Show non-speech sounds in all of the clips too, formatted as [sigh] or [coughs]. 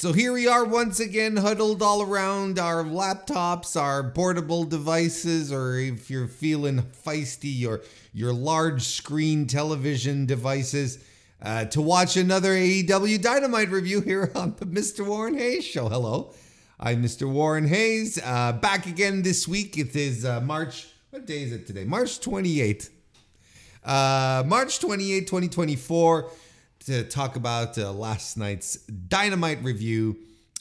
So here we are once again, huddled all around our laptops, our portable devices, or if you're feeling feisty, your your large screen television devices, uh, to watch another AEW Dynamite review here on the Mr. Warren Hayes Show. Hello, I'm Mr. Warren Hayes, uh, back again this week. It is uh, March. What day is it today? March 28th. Uh, March 28, 2024 to talk about uh, last night's Dynamite review.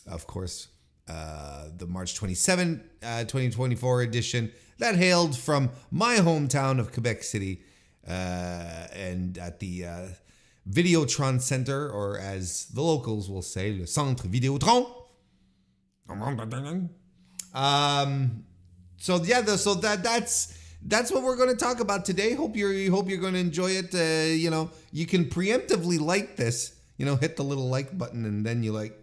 Of course, uh, the March 27, uh, 2024 edition that hailed from my hometown of Quebec City uh, and at the uh, Videotron Center, or as the locals will say, le Centre Videotron. Um, so yeah, so that that's that's what we're going to talk about today. Hope you're you hope you're going to enjoy it. Uh, you know, you can preemptively like this. You know, hit the little like button, and then you like,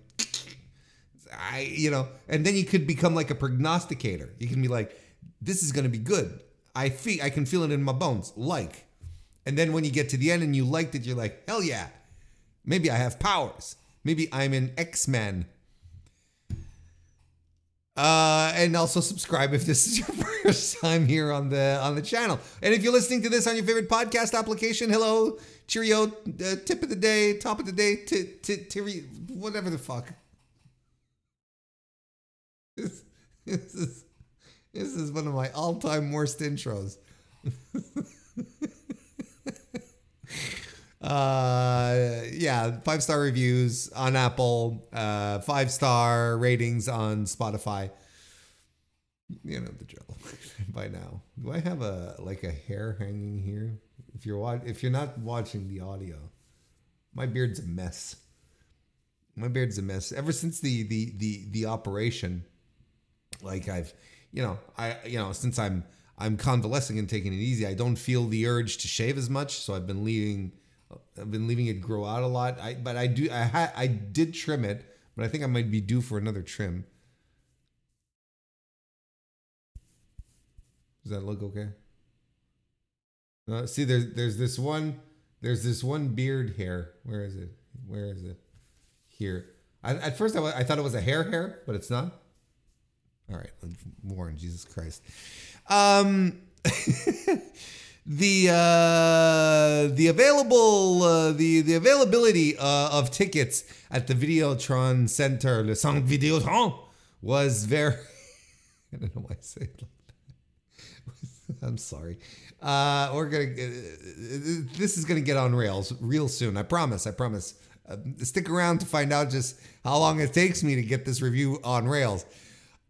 I, you know, and then you could become like a prognosticator. You can be like, this is going to be good. I feel I can feel it in my bones. Like, and then when you get to the end and you liked it, you're like, hell yeah, maybe I have powers. Maybe I'm an X Man. Uh, and also subscribe if this is your [laughs] first time here on the on the channel. And if you're listening to this on your favorite podcast application, hello, cheerio, uh, tip of the day, top of the day, t- t- t- whatever the fuck. [laughs] This, this is this is one of my all-time worst intros. [laughs] uh yeah five star reviews on apple uh five star ratings on spotify. You know the drill [laughs] by now. Do i have a like a hair hanging here? If you're wa- if you're not watching the audio my beard's a mess. My beard's a mess. Ever since the the the the operation like i've you know i you know since i'm i'm convalescing and taking it easy i don't feel the urge to shave as much so i've been leaving I've been leaving it grow out a lot. I but I do I had I did trim it, but I think I might be due for another trim. Does that look okay? See, there's there's this one there's this one beard hair. Where is it? Where is it? Here. I, at first, I, I thought it was a hair hair, but it's not. All right, Warren, Jesus Christ. Um, [laughs] the uh, the available uh, the the availability uh, of tickets at the Videotron Center, Le Centre Videotron, was very. [laughs] I don't know why I say it like that. [laughs] I'm sorry. Uh, we're gonna. Uh, this is gonna get on rails real soon. I promise. I promise. Uh, stick around to find out just how long it takes me to get this review on rails.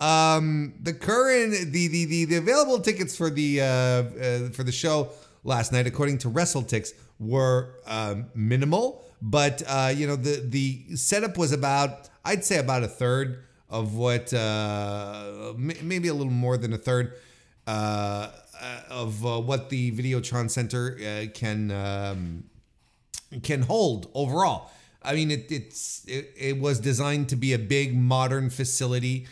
Um, the current the the the, the available tickets for the uh, uh, for the show last night, according to WrestleTix, were um, minimal. But uh, you know the the setup was about I'd say about a third of what uh, maybe a little more than a third uh, uh, of uh, what the Videotron Center uh, can um, can hold overall. I mean, it, it's it, it was designed to be a big modern facility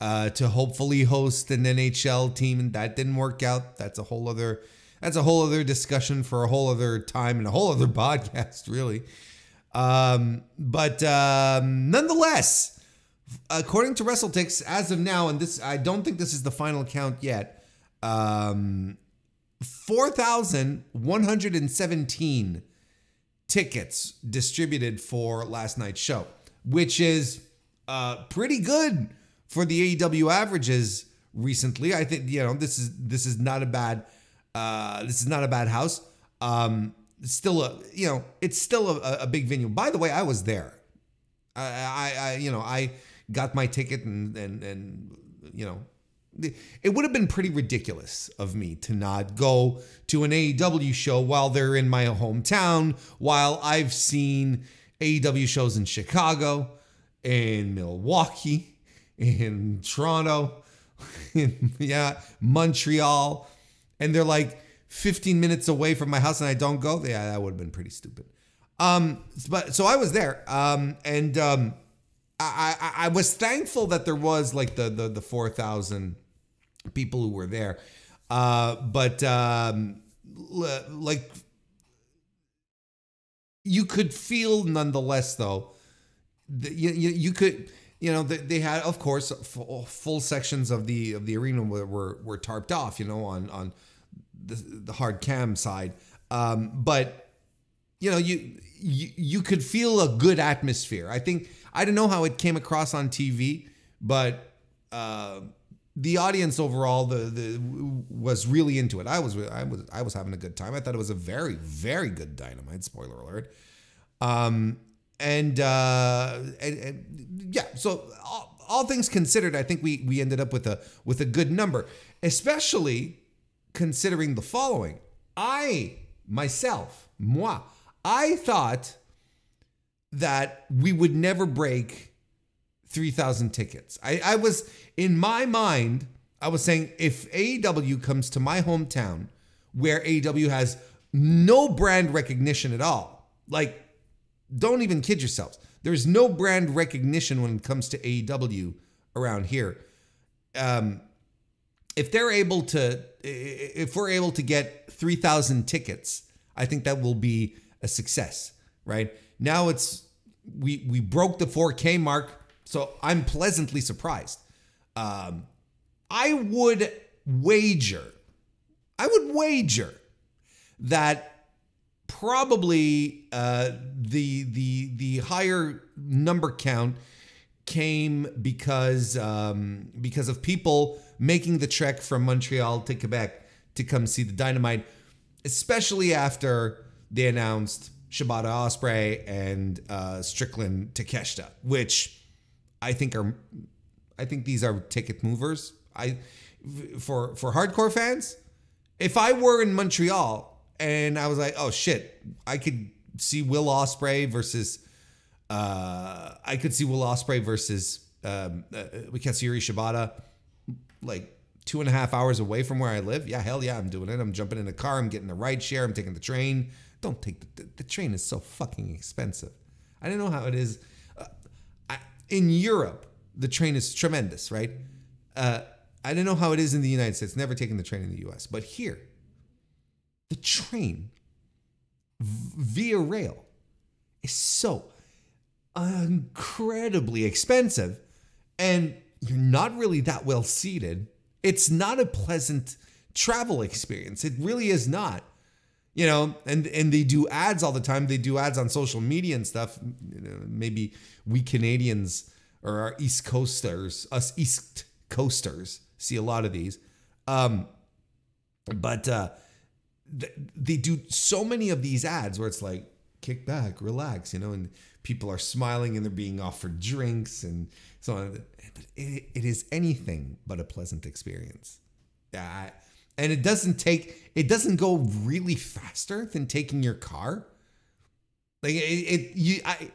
uh, to hopefully host an NHL team, and that didn't work out. That's a whole other that's a whole other discussion for a whole other time and a whole other [laughs] podcast, really. Um, but um, nonetheless, according to WrestleTix, as of now, and this I don't think this is the final count yet. Um, four thousand one hundred and seventeen tickets distributed for last night's show, which is uh, pretty good for the AEW averages recently. I think you know this is this is not a bad uh, this is not a bad house. Um, still a you know it's still a, a big venue. By the way, I was there. I, I, I you know I got my ticket and and and you know it would have been pretty ridiculous of me to not go to an AEW show while they're in my hometown, while I've seen AEW shows in Chicago, in Milwaukee, in Toronto, [laughs] in yeah, Montreal, and they're like 15 minutes away from my house and I don't go. Yeah, that would have been pretty stupid. Um, but so I was there, um, and um, I, I I was thankful that there was like the the the four thousand people who were there, uh, but um, like you could feel nonetheless though you, you you could you know they, they had of course full, full sections of the of the arena were, were were tarped off you know on on the, the hard cam side. Um, but you know you, you you could feel a good atmosphere. I think i don't know how it came across on tv but uh, the audience overall the, the was really into it. I was i was i was having a good time. I thought it was a very very good dynamite spoiler alert. Um and uh and, and yeah so all, all things considered i think we we ended up with a with a good number especially considering the following. I myself moi i thought that we would never break 3000 tickets. I i was in my mind i was saying if aew comes to my hometown where aew has no brand recognition at all like don't even kid yourselves. There's no brand recognition when it comes to AEW around here. Um, if they're able to, if we're able to get 3,000 tickets, I think that will be a success, right? Now it's, we, we broke the 4K mark, so I'm pleasantly surprised. Um, I would wager, I would wager that probably uh, the the the higher number count came because um, because of people making the trek from Montreal to Quebec to come see the Dynamite, especially after they announced Shibata Ospreay and uh, Strickland Takeshita, which I think are I think these are ticket movers. I for for hardcore fans, if I were in Montreal and I was like, oh shit, I could see Will Ospreay versus uh I could see Will Ospreay versus um uh, Katsuyori Shibata like two and a half hours away from where I live. Yeah, hell yeah, I'm doing it. I'm jumping in a car, I'm getting a ride share, I'm taking the train. Don't take the, the, the train is so fucking expensive. I don't know how it is. Uh, I, in Europe, the train is tremendous, right? Uh, I don't know how it is in the United States. Never taken the train in the US, but here, the train via rail is so incredibly expensive and you're not really that well seated. It's not a pleasant travel experience. It really is not. You know, and and they do ads all the time. They do ads on social media and stuff. You know, maybe we Canadians or our East Coasters, us East Coasters, see a lot of these. Um, but uh, they do so many of these ads where it's like kick back relax you know and people are smiling and they're being offered drinks and so on. But it, it is anything but a pleasant experience. Yeah and it doesn't take it doesn't go really faster than taking your car. Like it, it you i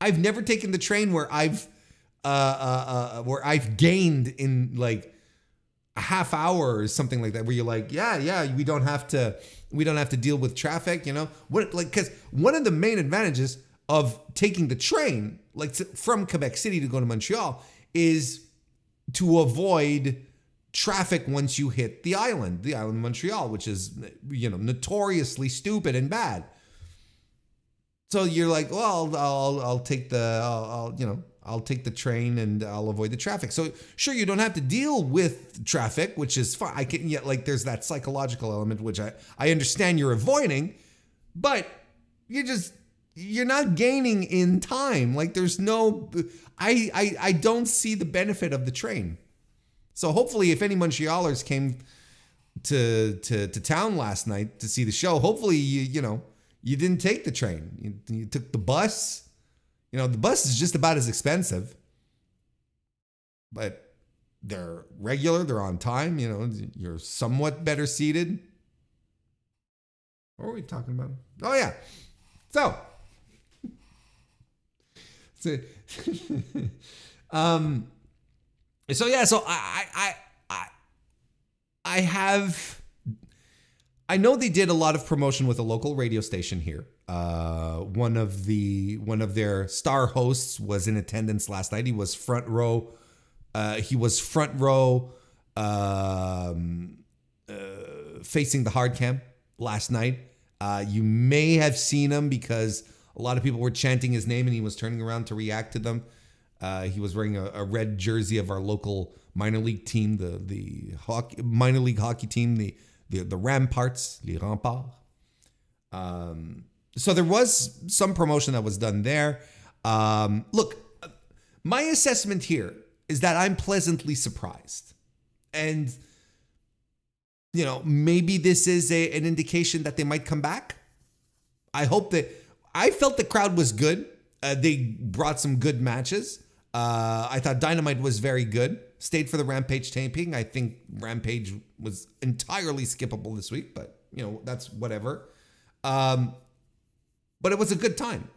i've never taken the train where i've uh, uh, uh, where I've gained in like a half hour or something like that where you're like yeah yeah we don't have to we don't have to deal with traffic you know? What like because one of the main advantages of taking the train like from quebec city to go to montreal is to avoid traffic once you hit the island the island of montreal which is you know notoriously stupid and bad. So you're like well i'll i'll, I'll take the I'll, I'll you know I'll take the train and I'll avoid the traffic. So sure, you don't have to deal with traffic, which is fine. I can yet like there's that psychological element which I I understand you're avoiding, but you just you're not gaining in time. Like there's no I I I don't see the benefit of the train. So hopefully, if any Montrealers came to to to town last night to see the show, hopefully you you know you didn't take the train. You, you took the bus you know, the bus is just about as expensive, but they're regular, they're on time, you know, you're somewhat better seated. What are we talking about? Oh, yeah. So, [laughs] so, [laughs] um, so yeah, so I, I, I, I have, I know they did a lot of promotion with a local radio station here. Uh, one of the one of their star hosts was in attendance last night. He was front row. Uh, he was front row, um, uh, facing the hard cam last night. Uh, you may have seen him because A lot of people were chanting his name, and he was turning around to react to them. Uh, he was wearing a, a, red jersey of our local minor league team, the the hockey, minor league hockey team, the the, the Ramparts, les Remparts. Um, so there was some promotion that was done there. Um, look, my assessment here is that I'm pleasantly surprised, and you know maybe this is a, an indication that they might come back. I hope that I felt the crowd was good. Uh, they brought some good matches. Uh, I thought Dynamite was very good. Stayed for the Rampage taping. I think Rampage was entirely skippable this week, but you know that's whatever. Um, but it was a good time.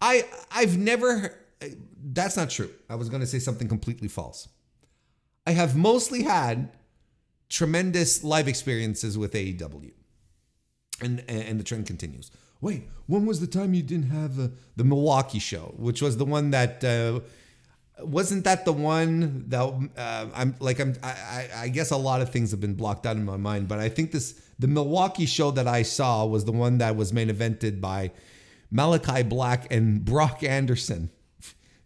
I I've never. That's not true. I was going to say something completely false. I have mostly had tremendous live experiences with AEW, and and the trend continues. Wait, when was the time you didn't have uh, the Milwaukee show, which was the one that uh, wasn't that the one that uh, I'm like I'm I, I guess a lot of things have been blocked out in my mind, but I think this the Milwaukee show that I saw was the one that was main evented by Malachi Black and Brock Anderson.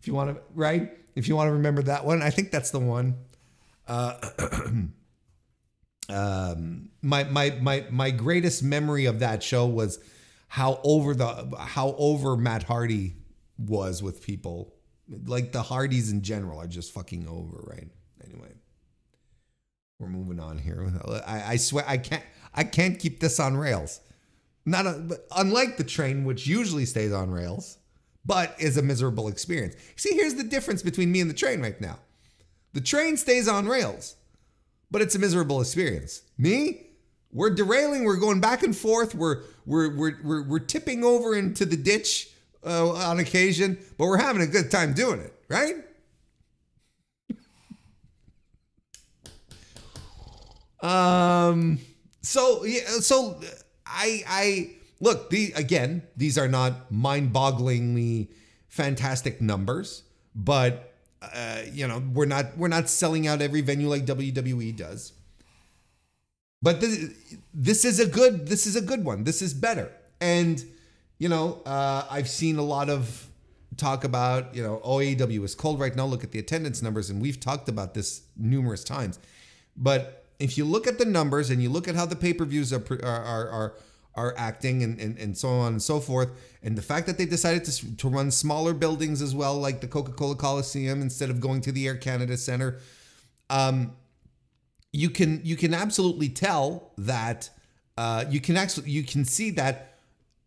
If you want to right, if you want to remember that one, I think that's the one. Uh, [clears throat] um, my my my my greatest memory of that show was how over the how over Matt Hardy was with people like the Hardys in general are just fucking over, right? Anyway, we're moving on here. I, I swear I can't I can't keep this on rails. Not a, unlike the train, which usually stays on rails, but is a miserable experience. See, here's the difference between me and the train right now. The train stays on rails, but it's a miserable experience. Me, we're derailing, we're going back and forth, we're we're we're we're, we're tipping over into the ditch uh, on occasion, but we're having a good time doing it, right? [laughs] um. So yeah. So I I look. The again, these are not mind-bogglingly fantastic numbers, but uh, you know we're not we're not selling out every venue like WWE does. But this this is a good this is a good one. This is better and you know, uh, I've seen a lot of talk about, you know, OAW is cold right now. Look at the attendance numbers, and we've talked about this numerous times. But if you look at the numbers and you look at how the pay per views are, are, are, are acting and, and, and so on and so forth, and the fact that they decided to, to run smaller buildings as well, like the Coca Cola Coliseum, instead of going to the Air Canada Center, um, you can you can absolutely tell that uh, you can actually you can see that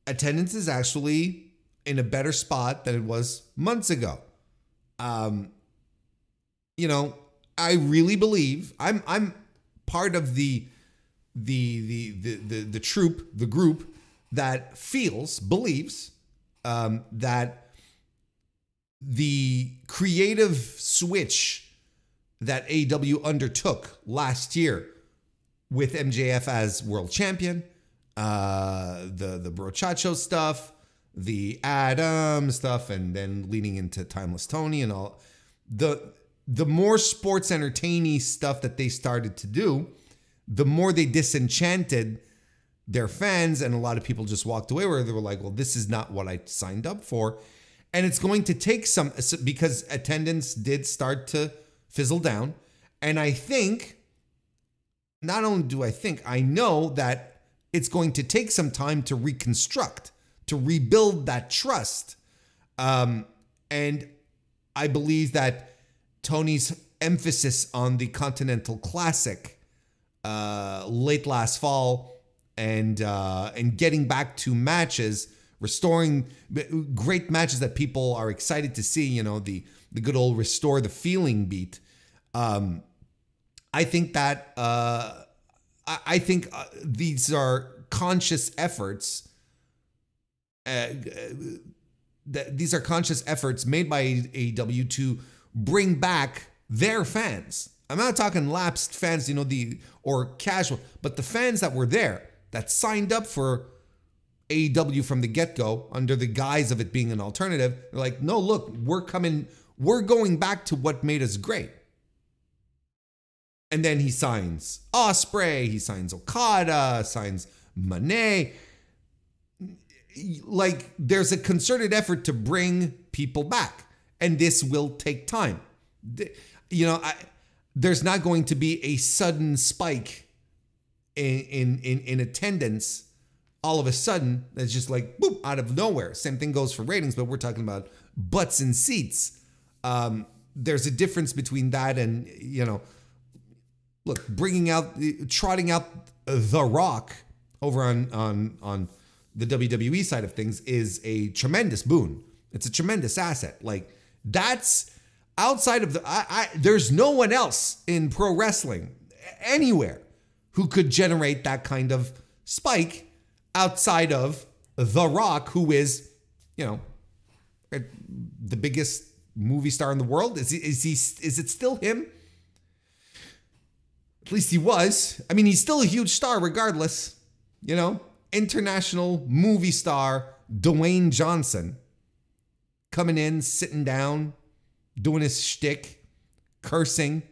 attendance is actually in a better spot than it was months ago. Um, you know, I really believe I'm I'm part of the the the the the, the troop, the group that feels, believes um, that the creative switch that AEW undertook last year with MJF as world champion uh, the the brochacho stuff, the Adam stuff, and then leading into Timeless Toni and all the the more sports entertaining stuff that they started to do, the more they disenchanted their fans, and a lot of people just walked away where they were like, "Well, this is not what I signed up for," and it's going to take some because attendance did start to fizzle down, and I think. Not only do I think, I know that it's going to take some time to reconstruct, to rebuild that trust. Um, and I believe that Tony's emphasis on the Continental Classic uh, late last fall and uh, and getting back to matches, restoring great matches that people are excited to see. You know the the good old restore the feeling beat. Um, I think that uh, I, I think uh, these are conscious efforts. Uh, uh that these are conscious efforts made by AEW to bring back their fans. I'm not talking lapsed fans, you know, the or casual, but the fans that were there that signed up for AEW from the get-go under the guise of it being an alternative. They're like, no, look, we're coming, we're going back to what made us great. And then he signs Ospreay, he signs Okada, signs Moné. like there's a concerted effort to bring people back, and this will take time. You know, I, there's not going to be a sudden spike in in in, in attendance all of a sudden it's just like boop out of nowhere. Same thing goes for ratings but we're talking about butts and seats. Um, there's a difference between that and you know look bringing out trotting out the rock over on on on the WWE side of things is a tremendous boon. It's a tremendous asset. Like that's outside of the I, I there's no one else in pro wrestling anywhere who could generate that kind of spike outside of The Rock, who is, you know, the biggest movie star in the world. Is he, is he is it still him? At least he was. I mean, he's still a huge star regardless. You know, international movie star Dwayne Johnson coming in, sitting down, doing his shtick, cursing,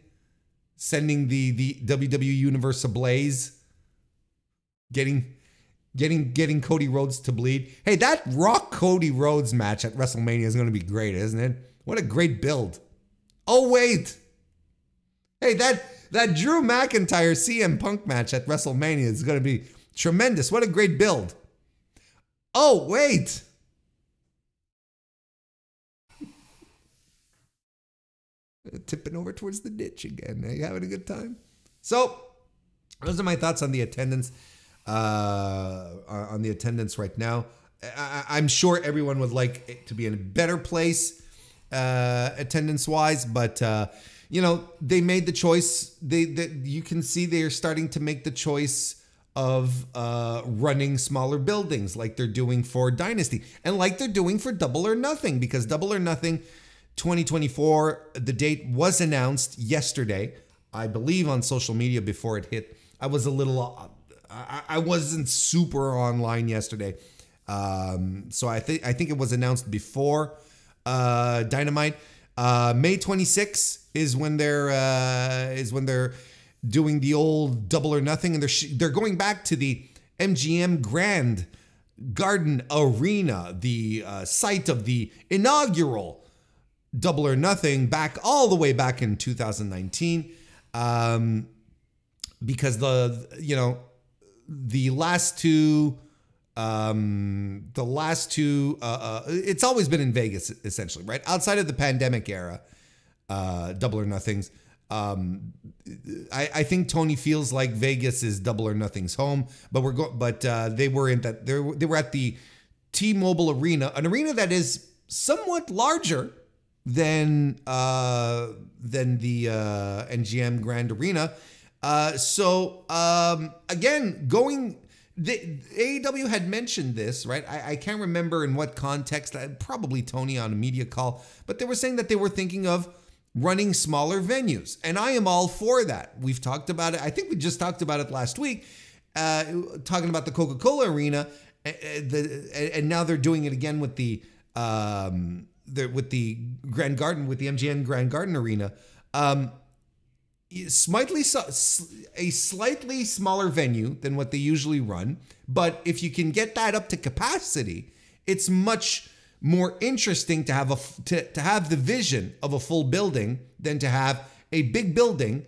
sending the the WWE universe ablaze, getting getting getting Cody Rhodes to bleed. Hey, that Rock Cody Rhodes match at WrestleMania is going to be great, isn't it? What a great build. Oh wait. Hey, that that Drew McIntyre CM Punk match at WrestleMania is going to be tremendous. What a great build. Oh, wait. Tipping over towards the ditch again. Are you having a good time? So, those are my thoughts on the attendance uh, on the attendance right now. I, am sure everyone would like it to be in a better place uh, attendance wise, but uh, you know they made the choice. They that you can see they are starting to make the choice of uh, running smaller buildings like they're doing for Dynasty and like they're doing for Double or Nothing because Double or Nothing 2024 the date was announced yesterday. I believe on social media before it hit. I was a little I, wasn't super online yesterday, um, so I think I think it was announced before uh, Dynamite. Uh, May 26 is when they're uh, is when they're doing the old Double or Nothing, and they're they're going back to the MGM Grand Garden Arena, the uh, site of the inaugural Double or Nothing, back all the way back in 2019. Um, because the you know the last two um the last two uh, uh it's always been in vegas essentially right outside of the pandemic era uh double or nothings um i i think tony feels like vegas is double or nothing's home but we're going but uh they were in that they they were at the t-mobile arena an arena that is somewhat larger than uh than the uh MGM grand arena uh, so um, again, going. The, AEW had mentioned this, right? I, I can't remember in what context. Probably Tony on a media call, but they were saying that they were thinking of running smaller venues, and I am all for that. We've talked about it. I think we just talked about it last week, uh, talking about the Coca Cola Arena, the, and now they're doing it again with the um, the, with the Grand Garden, with the MGM Grand Garden Arena. Um, slightly a slightly smaller venue than what they usually run but if you can get that up to capacity it's much more interesting to have a to, to have the vision of a full building than to have a big building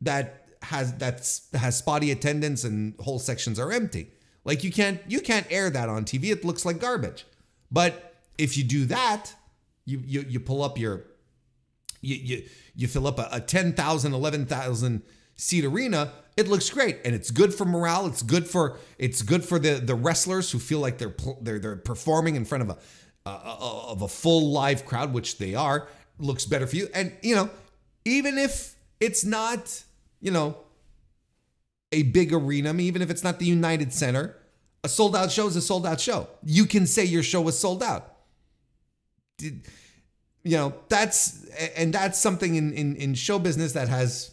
that has that's has spotty attendance and whole sections are empty like you can't you can't air that on TV it looks like garbage but if you do that you you, you pull up your you you, you fill up a, a 10,000, 11,000 seat arena, it looks great and it's good for morale. It's good for it's good for the the wrestlers who feel like they're they're they're performing in front of a of a full live crowd, which they are. Looks better for you, and you know, even if it's not, you know, a big arena, I mean, even if it's not the United Center, a sold out show is a sold out show. You can say your show was sold out. You know that's and that's something in, in in show business that has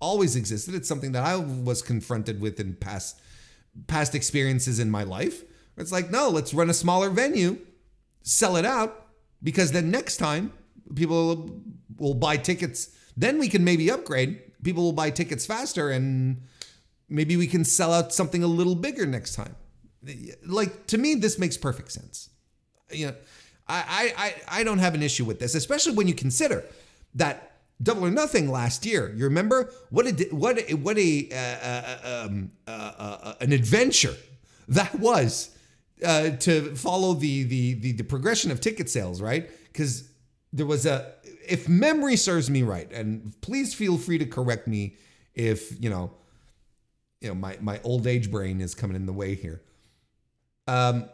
always existed. It's something that i was confronted with in past past experiences in my life. It's like no let's run a smaller venue sell it out because then next time people will buy tickets. Then we can maybe upgrade. People will buy tickets faster and maybe we can sell out something a little bigger next time. Like to me, this makes perfect sense. You know, I I I don't have an issue with this, especially when you consider that Double or Nothing last year. You remember what a what a, what a uh, uh, um, uh, uh an adventure that was uh, to follow the, the the the progression of ticket sales, right? Because there was a, if memory serves me right, and please feel free to correct me if you know, you know my my old age brain is coming in the way here. Um,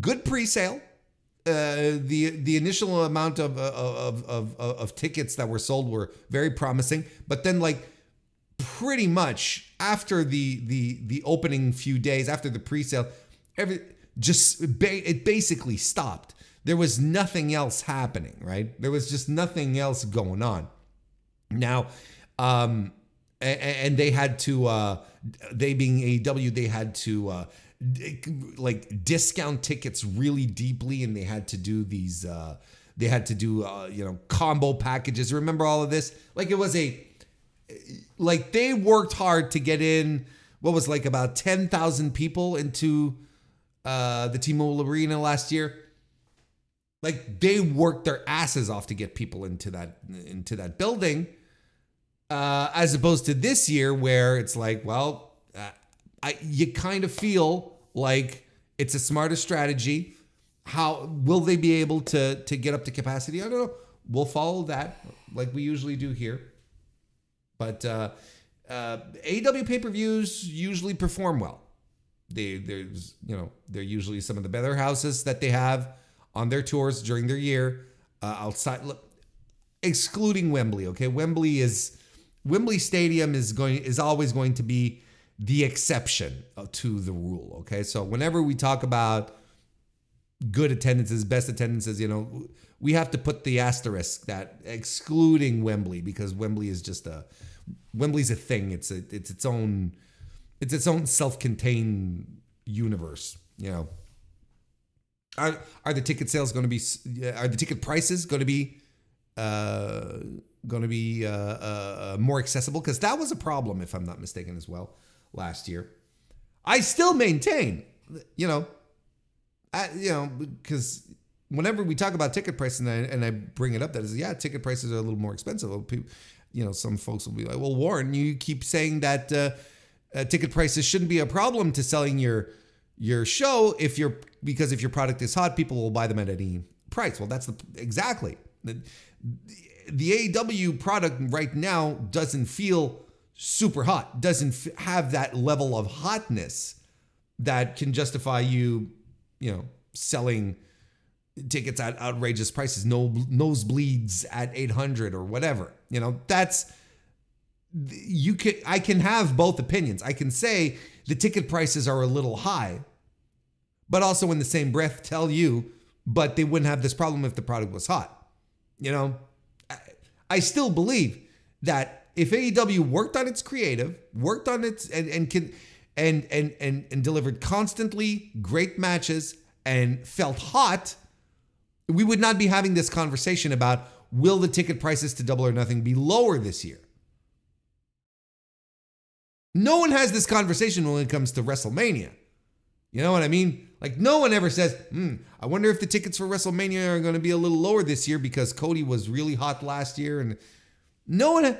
good pre-sale. Uh, the the initial amount of, of, of, of, of tickets that were sold were very promising, but then like pretty much after the the the opening few days after the pre-sale, every just it basically stopped. There was nothing else happening, right? There was just nothing else going on. Now, um, and, and they had to, uh, they being AEW, they had to uh, like discount tickets really deeply, and they had to do these. Uh, they had to do uh, you know combo packages. Remember all of this? Like it was a like they worked hard to get in what was like about 10,000 people into uh, the T-Mobile Arena last year. Like they worked their asses off to get people into that into that building, uh, as opposed to this year where it's like, well, uh, I you kind of feel like it's a smarter strategy. How will they be able to to get up to capacity? I don't know. We'll follow that like we usually do here. But uh, uh, AEW pay per views usually perform well. They there's you know they're usually some of the better houses that they have on their tours during their year uh, outside, look, excluding Wembley. Okay, Wembley is Wembley Stadium is going is always going to be the exception to the rule. Okay, so whenever we talk about good attendances, best attendances, you know, we have to put the asterisk that excluding Wembley because Wembley is just a Wembley's a thing. It's a it's its own it's its own self-contained universe. You know, are are the ticket sales going to be? Are the ticket prices going to be? Uh, going to be uh, uh, uh, more accessible because that was a problem, if I'm not mistaken, as well last year. I still maintain, you know, I, you know, because whenever we talk about ticket prices and I, and I bring it up, that is, yeah, ticket prices are a little more expensive. You know, some folks will be like, well, Warren, you keep saying that uh, uh, ticket prices shouldn't be a problem to selling your your show if you're because if your product is hot, people will buy them at any price. Well, that's the exactly the, the AEW product right now doesn't feel super hot, doesn't have that level of hotness that can justify you, you know, selling tickets at outrageous prices, no nosebleeds at 800 or whatever. You know, that's you can I can have both opinions. I can say the ticket prices are a little high, but also in the same breath tell you, but they wouldn't have this problem if the product was hot. You know, I still believe that if AEW worked on its creative, worked on its and and can and and and and delivered constantly great matches and felt hot, we would not be having this conversation about will the ticket prices to double or nothing be lower this year. No one has this conversation when it comes to WrestleMania. You know what I mean? Like, no one ever says, hmm, I wonder if the tickets for WrestleMania are going to be a little lower this year because Cody was really hot last year. And no one,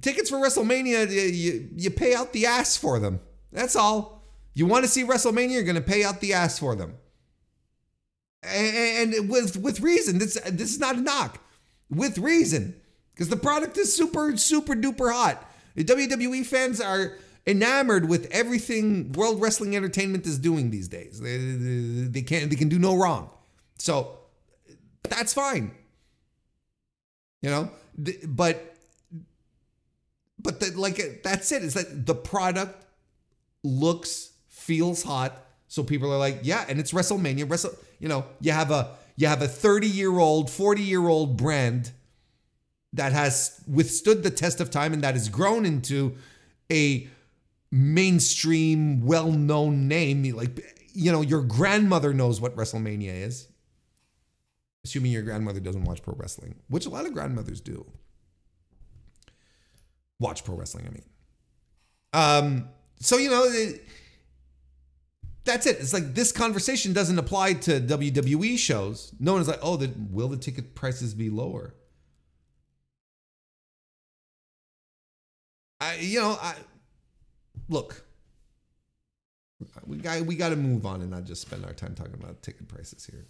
tickets for WrestleMania, you, you pay out the ass for them. That's all. You want to see WrestleMania, you're going to pay out the ass for them. And, with, with reason. This, this is not a knock. With reason. Because the product is super, super duper hot. The WWE fans are enamored with everything World Wrestling Entertainment is doing these days. They, they, they can they can do no wrong. So that's fine. You know, but but the, like uh, that's it. It's like the product looks feels hot, so people are like, yeah, and it's WrestleMania. Wrestle, you know, you have a you have a 30 year old, 40 year old brand that has withstood the test of time and that has grown into a mainstream, well known name. Like, you know, your grandmother knows what WrestleMania is. Assuming your grandmother doesn't watch pro wrestling, which a lot of grandmothers do. Watch pro wrestling, I mean. Um, so, you know, it, that's it. It's like this conversation doesn't apply to WWE shows. No one's like, oh, the, will the ticket prices be lower? I, you know, I look. We got we got to move on and not just spend our time talking about ticket prices here.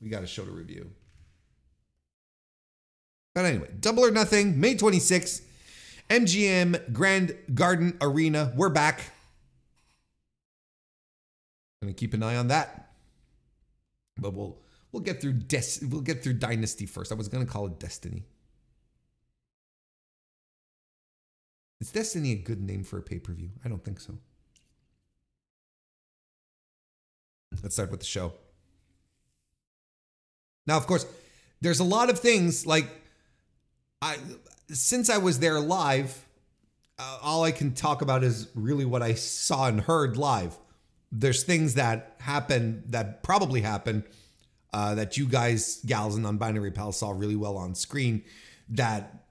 We got a show to review. But anyway, double or nothing, May 26th, MGM Grand Garden Arena. We're back. Gonna keep an eye on that. But we'll we'll get through Des- we'll get through Dynasty first. I was gonna call it Destiny. Is Destiny a good name for a pay-per-view? I don't think so. Let's start with the show. Now, of course, there's a lot of things like I since I was there live, uh, all I can talk about is really what I saw and heard live. There's things that happen that probably happened uh, that you guys, gals, and non-binary pals saw really well on screen that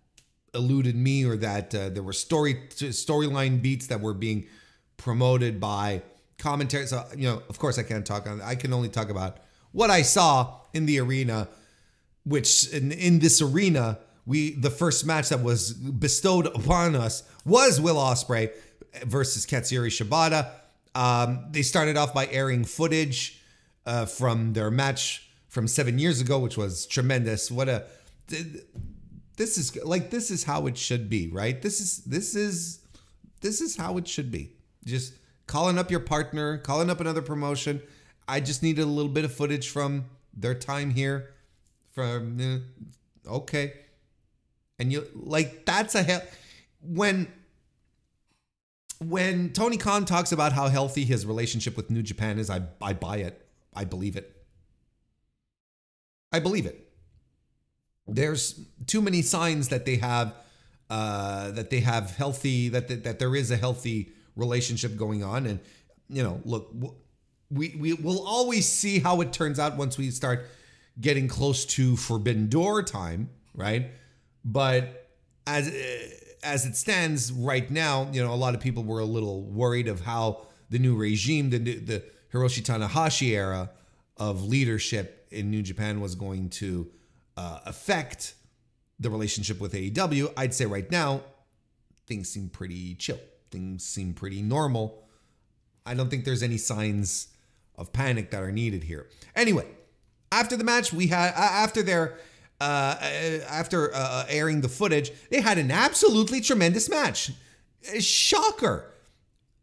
eluded me, or that uh, there were story storyline beats that were being promoted by commentary. So you know, of course, I can't talk on. I can only talk about what I saw in the arena, which in, in this arena we the first match that was bestowed upon us was Will Ospreay versus Katsuyori Shibata. Um, they started off by airing footage uh, from their match from seven years ago, which was tremendous. What a this is like this is how it should be, right? This is this is this is how it should be. Just calling up your partner, calling up another promotion. I just needed a little bit of footage from their time here. From uh, okay, and you like that's a hell when when Tony Khan talks about how healthy his relationship with New Japan is, I I buy it. I believe it. I believe it. There's too many signs that they have uh, that they have healthy that, that that there is a healthy relationship going on, and you know, look, we we will always see how it turns out once we start getting close to Forbidden Door time, right? But as as it stands right now, you know, a lot of people were a little worried of how the new regime, the the Hiroshi Tanahashi era of leadership in New Japan was going to uh, affect the relationship with AEW. I'd say right now, things seem pretty chill. Things seem pretty normal. I don't think there's any signs of panic that are needed here. Anyway, after the match, we had after their uh, after uh, airing the footage, they had an absolutely tremendous match. Shocker.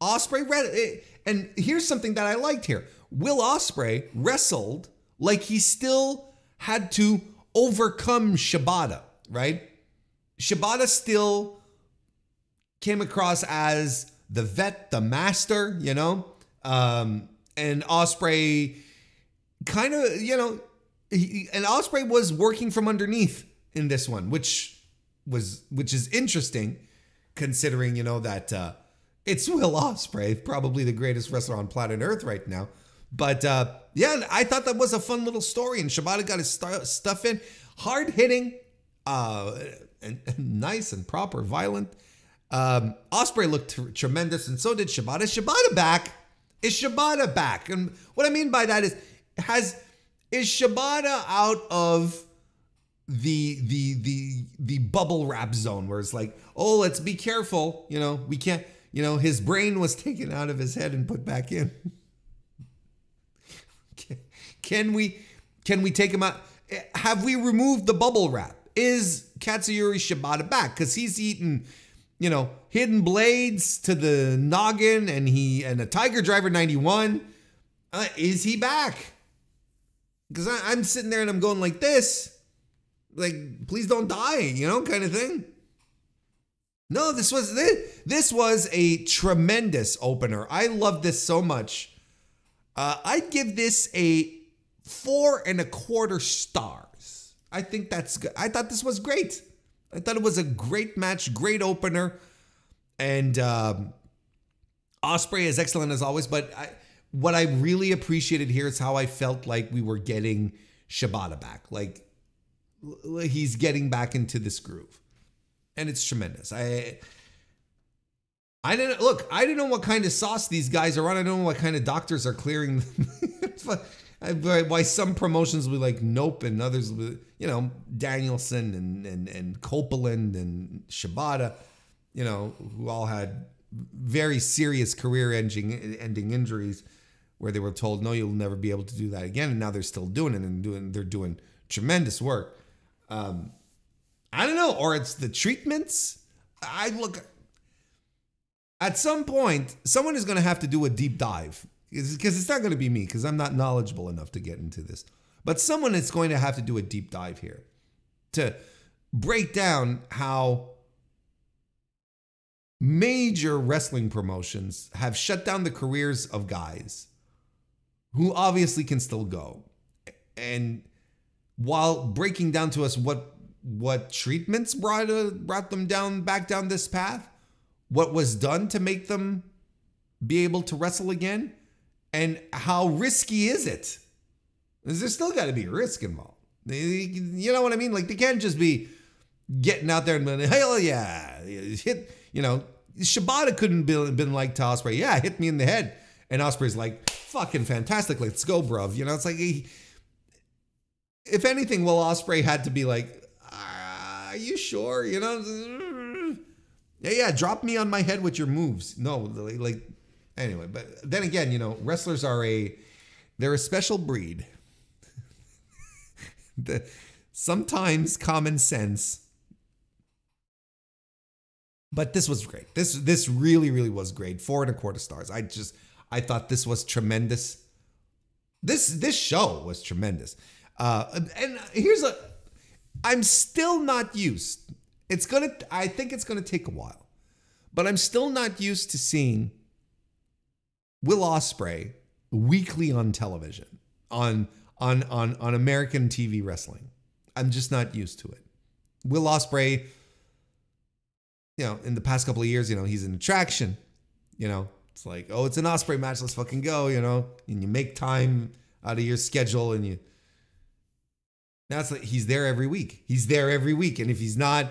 Ospreay read eh, and here's something that I liked here. Will Ospreay wrestled like he still had to overcome Shibata, right? Shibata still came across as the vet, the master, you know, um, and Ospreay kind of, you know, and Ospreay was working from underneath in this one, which was which is interesting, considering you know that uh, it's [laughs] Will Ospreay, probably the greatest wrestler on planet Earth right now. But uh, yeah, I thought that was a fun little story, and Shibata got his st- stuff in, hard hitting, uh, and, and, nice and proper, violent. Um, Ospreay looked tremendous, and so did Shibata. Shibata back is Shibata back, and what I mean by that is has is Shibata out of the the the the bubble wrap zone where it's like, oh, let's be careful. You know, we can't. You know, his brain was taken out of his head and put back in. [laughs] can we can we take him out? Have we removed the bubble wrap? Is Katsuyori Shibata back? Because he's eaten, you know, hidden blades to the noggin, and he and a Tiger Driver ninety one. Uh, is he back? Because I'm sitting there and I'm going like this, like please don't die, you know, kind of thing. No, this was this, this was a tremendous opener. I love this so much. Uh, I'd give this a four and a quarter stars. I think that's good. I thought this was great. I thought it was a great match, great opener, and um, Ospreay is excellent as always. But I, what I really appreciated here is how I felt like we were getting Shibata back. Like he's getting back into this groove. And it's tremendous. I I didn't look. I didn't know what kind of sauce these guys are on. I don't know what kind of doctors are clearing. [laughs] why some promotions will be like nope, and others, will be, you know, Danielson and and and Copeland and Shibata, you know, who all had very serious career-ending ending injuries, where they were told no, you'll never be able to do that again, and now they're still doing it and doing they're doing tremendous work. Um, I don't know, or it's the treatments. I look at some point, someone is going to have to do a deep dive because it's not going to be me because I'm not knowledgeable enough to get into this. But someone is going to have to do a deep dive here to break down how major wrestling promotions have shut down the careers of guys who obviously can still go. And while breaking down to us what what treatments brought uh, brought them down back down this path, what was done to make them be able to wrestle again and how risky is it? There's still got to be risk involved. You know what i mean? Like they can't just be getting out there and being, hell yeah hit you know? Shibata couldn't be been like to Ospreay yeah hit me in the head. And Ospreay's like fucking fantastic let's go bruv you know it's like he, if anything Will Ospreay had to be like are you sure you know yeah, yeah, drop me on my head with your moves. No, like anyway, but then again, you know, wrestlers are a they're a special breed. [laughs] the, sometimes common sense. But this was great. This this really really was great. Four and a quarter stars. I just I thought this was tremendous. This this show was tremendous. Uh, and here's a I'm still not used it's gonna. I think it's gonna take a while, but I'm still not used to seeing Will Ospreay weekly on television on on on on American TV wrestling. I'm just not used to it. Will Ospreay, you know, in the past couple of years, you know, he's an attraction. You know, it's like, oh, it's an Ospreay match, let's fucking go. You know, and you make time out of your schedule, and you. Now it's like he's there every week. He's there every week, and if he's not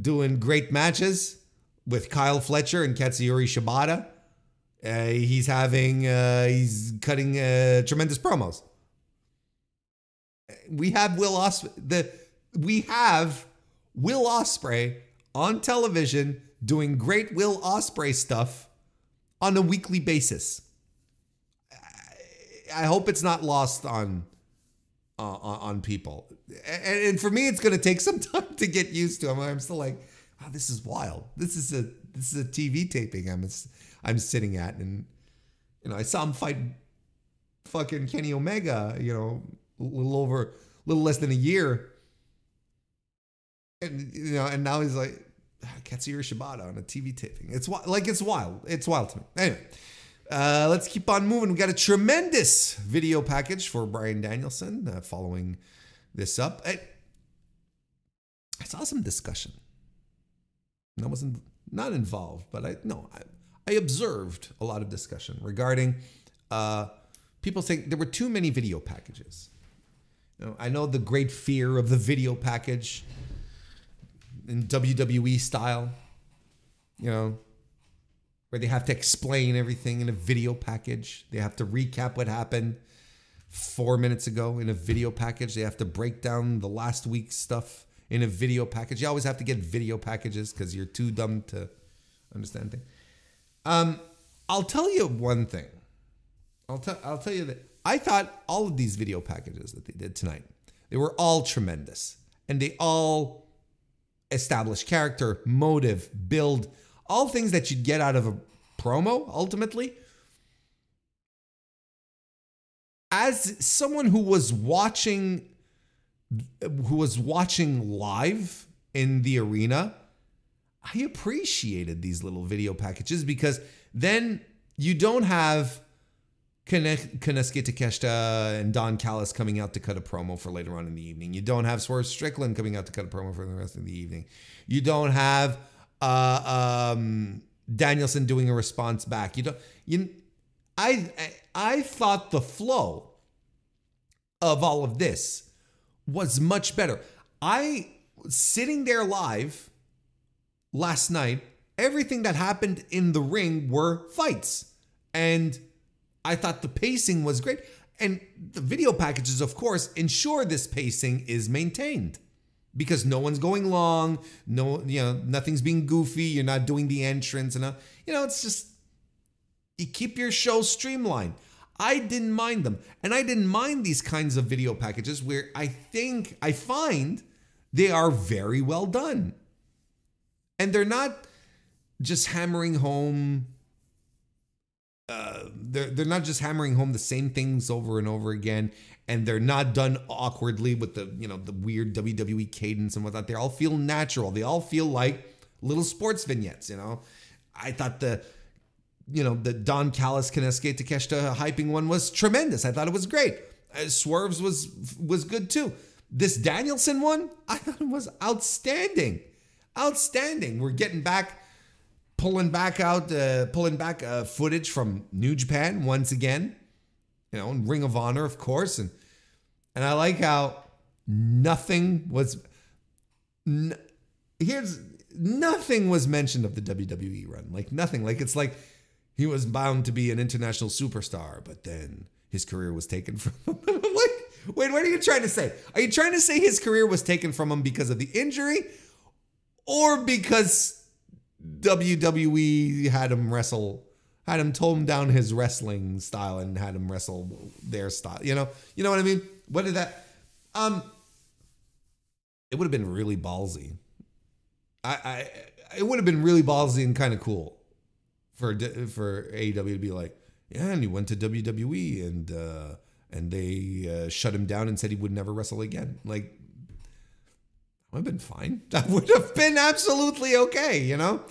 doing great matches with Kyle Fletcher and Katsuyori Shibata. Uh, he's having, uh, he's cutting uh, tremendous promos. We have Will Ospreay. The we have Will Ospreay on television doing great Will Ospreay stuff on a weekly basis. I hope it's not lost on uh, on people. And, and, for me, it's going to take [laughs] some time to get used to. I'm, I'm still like, wow, this is wild. This is a this is a TV taping. I'm I'm sitting at, and you know, I saw him fight fucking Kenny Omega. You know, a little over, a little less than a year, and you know, and now he's like. Katsuyori Shibata on a TV taping. It's like it's wild. It's wild to me. Anyway, uh, let's keep on moving. We got a tremendous video package for Bryan Danielson uh, following this up. I, I, saw some discussion. I wasn't not involved, but I no, I, I observed a lot of discussion regarding uh, people saying there were too many video packages. You know, I know the great fear of the video package in WWE style. You know, where they have to explain everything in a video package. They have to recap what happened four minutes ago in a video package. They have to break down the last week's stuff in a video package. You always have to get video packages because you're too dumb to understand things. Um, I'll tell you one thing. I'll tell I'll tell you that I thought all of these video packages that they did tonight, they were all tremendous. And they all establish character, motive, build all things that you'd get out of a promo ultimately. As someone who was watching who was watching live in the arena, I appreciated these little video packages because then you don't have Konosuke Takeshita and Don Callis coming out to cut a promo for later on in the evening. You don't have Swerve Strickland coming out to cut a promo for the rest of the evening. You don't have uh, um, Danielson doing a response back. You don't. You, I, I I thought the flow of all of this was much better. I sitting there live last night everything that happened in the ring were fights. And I thought the pacing was great. And the video packages, of course, ensure this pacing is maintained because no one's going long, no, you know, nothing's being goofy. You're not doing the entrance, and uh, you know, it's just you keep your show streamlined. I didn't mind them, and I didn't mind these kinds of video packages where I think I find they are very well done, and they're not just hammering home uh, they're they're not just hammering home the same things over and over again, and they're not done awkwardly with the you know the weird WWE cadence and whatnot. They all feel natural. They all feel like little sports vignettes. You know, I thought the you know the Don Callis Konosuke Takeshita hyping one was tremendous. I thought it was great. Uh, Swerves was was good too. This Danielson one, [laughs] I thought it was outstanding, outstanding. We're getting back pulling back out, uh, pulling back uh, footage from New Japan once again. You know, and Ring of Honor, of course, and and I like how nothing was. N- here's nothing was mentioned of the WWE run, like nothing. Like it's like he was bound to be an international superstar, but then his career was taken [laughs] from him. wait, wait, what are you trying to say? Are you trying to say his career was taken from him because of the injury, or because WWE had him wrestle, had him tone down his wrestling style and had him wrestle their style. You know, you know what I mean? What did that? Um, it would have been really ballsy. I, I, it would have been really ballsy and kind of cool for for AEW to be like, yeah, and he went to WWE and uh, and they uh, shut him down and said he would never wrestle again. Like have been fine. [laughs] That would have been absolutely okay, you know?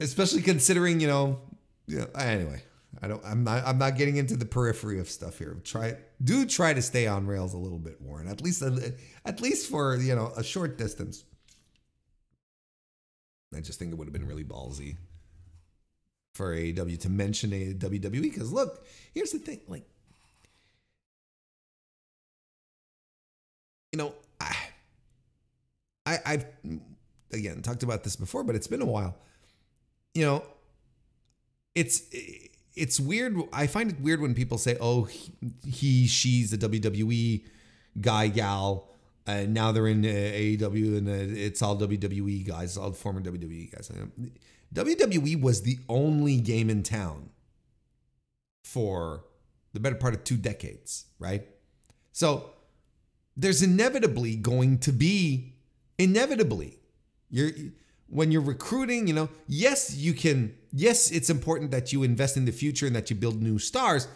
Especially considering, you know, you know anyway, I don't I'm not I'm not getting into the periphery of stuff here. Try do try to stay on rails a little bit, Warren. At least at least for, you know, a short distance. I just think it would have been really ballsy for AEW to mention a WWE because look, here's the thing, like you know, I I've again talked about this before, but it's been a while. You know, it's it's weird. I find it weird when people say, "Oh, he, she's a WWE guy, gal," and now they're in uh, AEW, and uh, it's all WWE guys, all former WWE guys. WWE was the only game in town for the better part of two decades, right? So there's inevitably going to be inevitably you're when you're recruiting you know yes you can yes it's important that you invest in the future and that you build new stars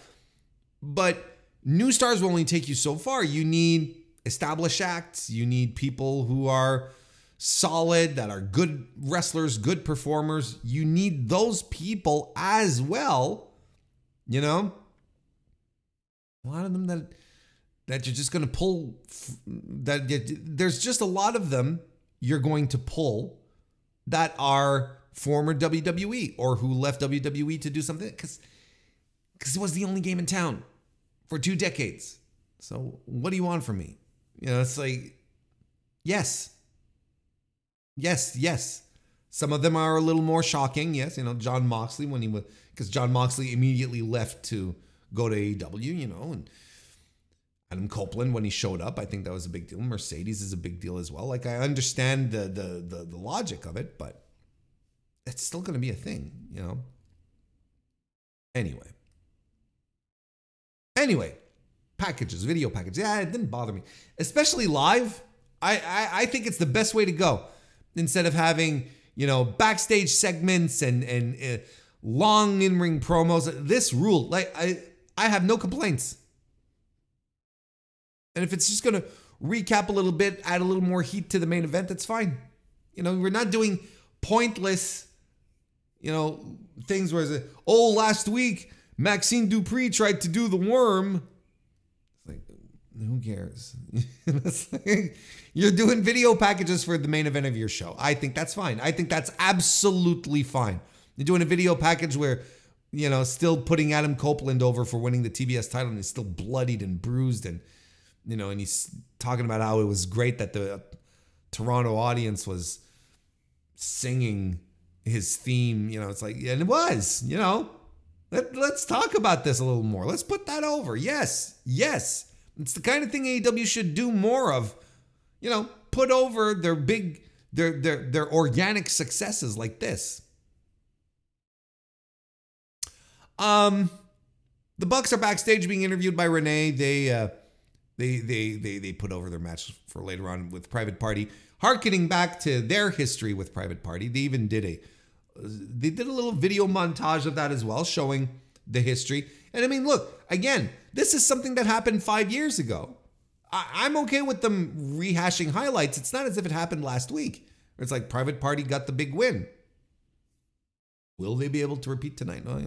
but new stars will only take you so far. You need established acts. You need people who are solid that are good wrestlers good performers. You need those people as well you know? A lot of them that that you're just going to pull that there's just a lot of them you're going to pull that are former WWE or who left WWE to do something cuz cuz it was the only game in town for two decades. So what do you want from me? You know, it's like yes. Yes, yes. Some of them are a little more shocking. Yes, you know, Jon Moxley when he was because Jon Moxley immediately left to go to AEW, you know, and Adam Copeland when he showed up, I think that was a big deal. Mercedes is a big deal as well. Like I understand the the the, the logic of it, but it's still going to be a thing, you know. Anyway. Anyway, packages, video packages. Yeah, it didn't bother me, especially live. I, I I think it's the best way to go instead of having you know backstage segments and and uh, long in ring promos. This rule, like I I have no complaints. And if it's just going to recap a little bit, add a little more heat to the main event, that's fine. You know, we're not doing pointless, you know, things where it's like, oh, last week Maxine Dupree tried to do the worm. It's like, who cares? [laughs] like, you're doing video packages for the main event of your show. I think that's fine. I think that's absolutely fine. You're doing a video package where, you know, still putting Adam Copeland over for winning the TBS title and he's still bloodied and bruised and you know, and he's talking about how it was great that the Toronto audience was singing his theme. You know, it's like, and it was, you know, let, let's talk about this a little more. Let's put that over. Yes, yes. It's the kind of thing AEW should do more of. You know, put over their big, their their their organic successes like this. Um, the Bucks are backstage being interviewed by Renee. They uh, they they they they put over their match for later on with Private Party, harkening back to their history with Private Party. They even did a they did a little video montage of that as well, showing the history. And I mean, look, again, this is something that happened five years ago. I, am okay with them rehashing highlights. It's not as if it happened last week. It's like Private Party got the big win. Will they be able to repeat tonight? No, yeah.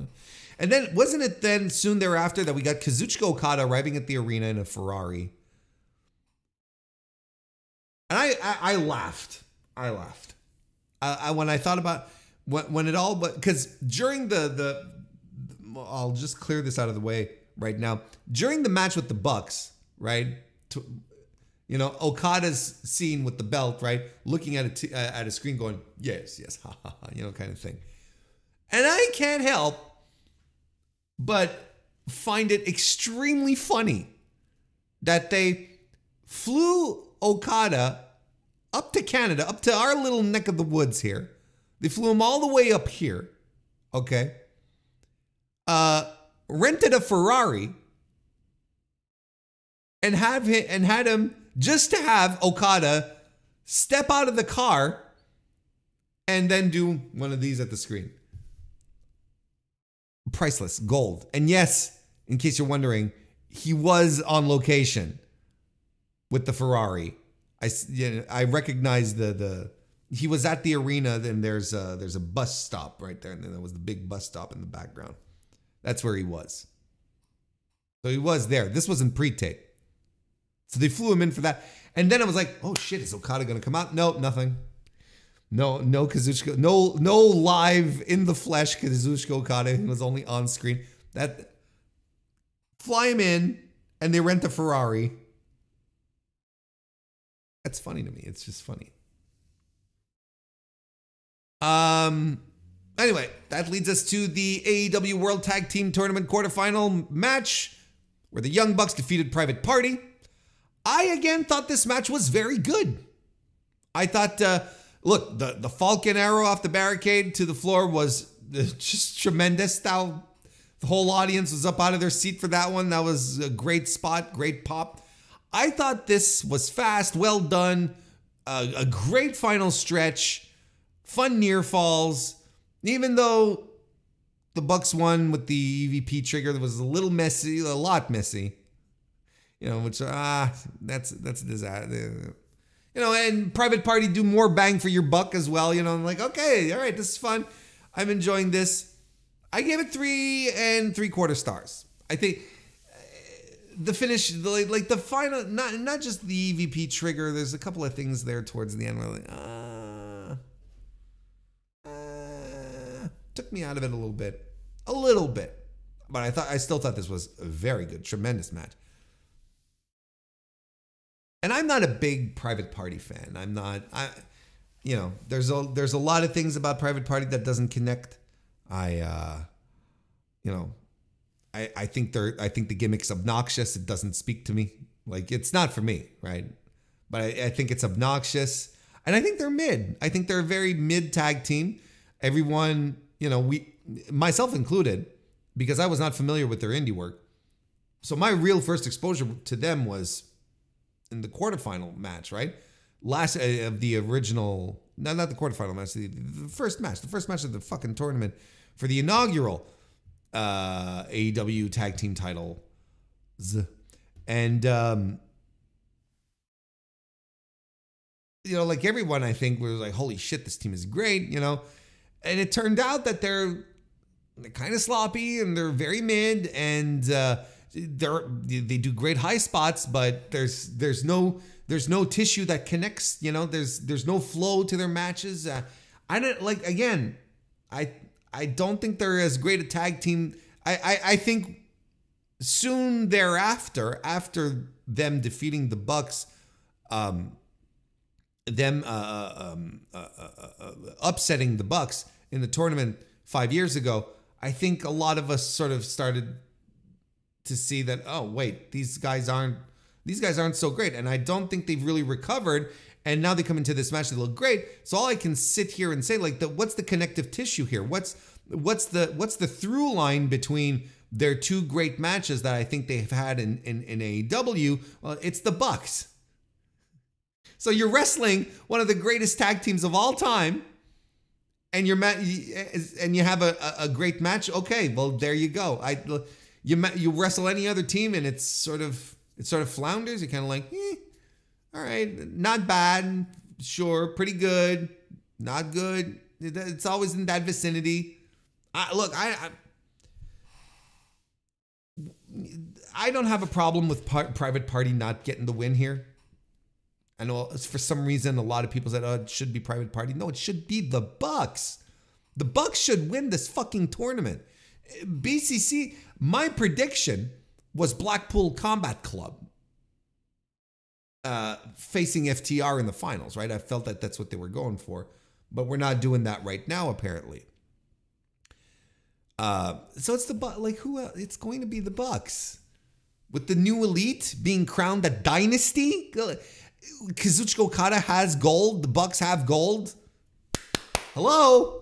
And then wasn't it then soon thereafter that we got Kazuchika Okada arriving at the arena in a Ferrari? And I, I, I laughed. I laughed. I, I, when I thought about when, when it all, but because during the the, I'll just clear this out of the way right now. During the match with the Bucks, right? To, you know, Okada's scene with the belt, right? Looking at a t- at a screen, going, "Yes, yes, ha ha ha," you know, kind of thing. And I can't help but find it extremely funny that they flew Okada up to Canada, up to our little neck of the woods here. They flew him all the way up here, okay? Uh, rented a Ferrari and have him, and had him just to have Okada step out of the car and then do one of these at the screen priceless gold. And yes, in case you're wondering, he was on location with the Ferrari. I I recognize the the he was at the arena. Then there's a there's a bus stop right there, and then there was the big bus stop in the background. That's where he was. So he was there. This wasn't pre-tape. So they flew him in for that. And then I was like, oh shit, is Okada gonna come out? No, nothing. No, no Kazuchika, no, no live in the flesh Kazuchika Okada. He was only on screen. That fly him in and they rent a Ferrari. That's funny to me. It's just funny. Um. Anyway, that leads us to the AEW World Tag Team Tournament quarterfinal match, where the Young Bucks defeated Private Party. I again thought this match was very good. I thought. Uh, look, the, the Falcon arrow off the barricade to the floor was just tremendous. That, the whole audience was up out of their seat for that one. That was a great spot, great pop. I thought this was fast, well done, a, a great final stretch, fun near falls. Even though the Bucks won with the EVP trigger, that was a little messy, a lot messy. You know, which ah, that's that's a disaster you know, and private party do more bang for your buck as well. You know, I'm like, okay, all right, this is fun. I'm enjoying this. I gave it three and three quarter stars. I think uh, the finish, the, like the final, not not just the EVP trigger. There's a couple of things there towards the end where like, uh, uh, took me out of it a little bit, a little bit. But I thought I still thought this was a very good, tremendous match and I'm not a big private party fan. I'm not I you know, there's a there's a lot of things about private party that doesn't connect. I uh you know, I I think they're I think the gimmick's obnoxious. It doesn't speak to me. Like it's not for me, right? But I, I think it's obnoxious. And I think they're mid. I think they're a very mid tag team. Everyone, you know, we myself included, because I was not familiar with their indie work. So my real first exposure to them was in the quarterfinal match, right? Last uh, of the original, no, not the quarterfinal match, the, the first match, the first match of the fucking tournament for the inaugural uh, AEW tag team title. And, um, you know, like everyone, I think was like, holy shit, this team is great, you know? And it turned out that they're, they're kind of sloppy and they're very mid and, uh, they're they do great high spots, but there's there's no there's no tissue that connects. You know, there's there's no flow to their matches. Uh, I don't like again. I I don't think they're as great a tag team. I I, I think soon thereafter, after them defeating the Bucks, um, them uh, um, uh, uh, upsetting the Bucks in the tournament five years ago, I think a lot of us sort of started to see that oh wait these guys aren't these guys aren't so great. And I don't think they've really recovered and now they come into this match they look great. So all I can sit here and say like the, what's the connective tissue here? What's what's the what's the through line between their two great matches that I think they've had in in, in AEW well it's the Bucks. So you're wrestling one of the greatest tag teams of all time and you're and you have a, a great match? Okay well there you go. I you you wrestle any other team and it's sort of it sort of flounders. You're kind of like, eh, all right, not bad, sure, pretty good, not good. It's always in that vicinity. I, look, I, I I don't have a problem with par- private party not getting the win here. I know for some reason a lot of people said, "Oh, it should be private party." No, it should be the Bucks. The Bucks should win this fucking tournament. BCC. My prediction was Blackpool Combat Club uh, facing FTR in the finals, right? I felt that that's what they were going for, but we're not doing that right now, apparently. Uh, so it's the but like who? Else? It's going to be the Bucks with the new elite being crowned a dynasty. Kazuchika Okada has gold. The Bucks have gold. Hello.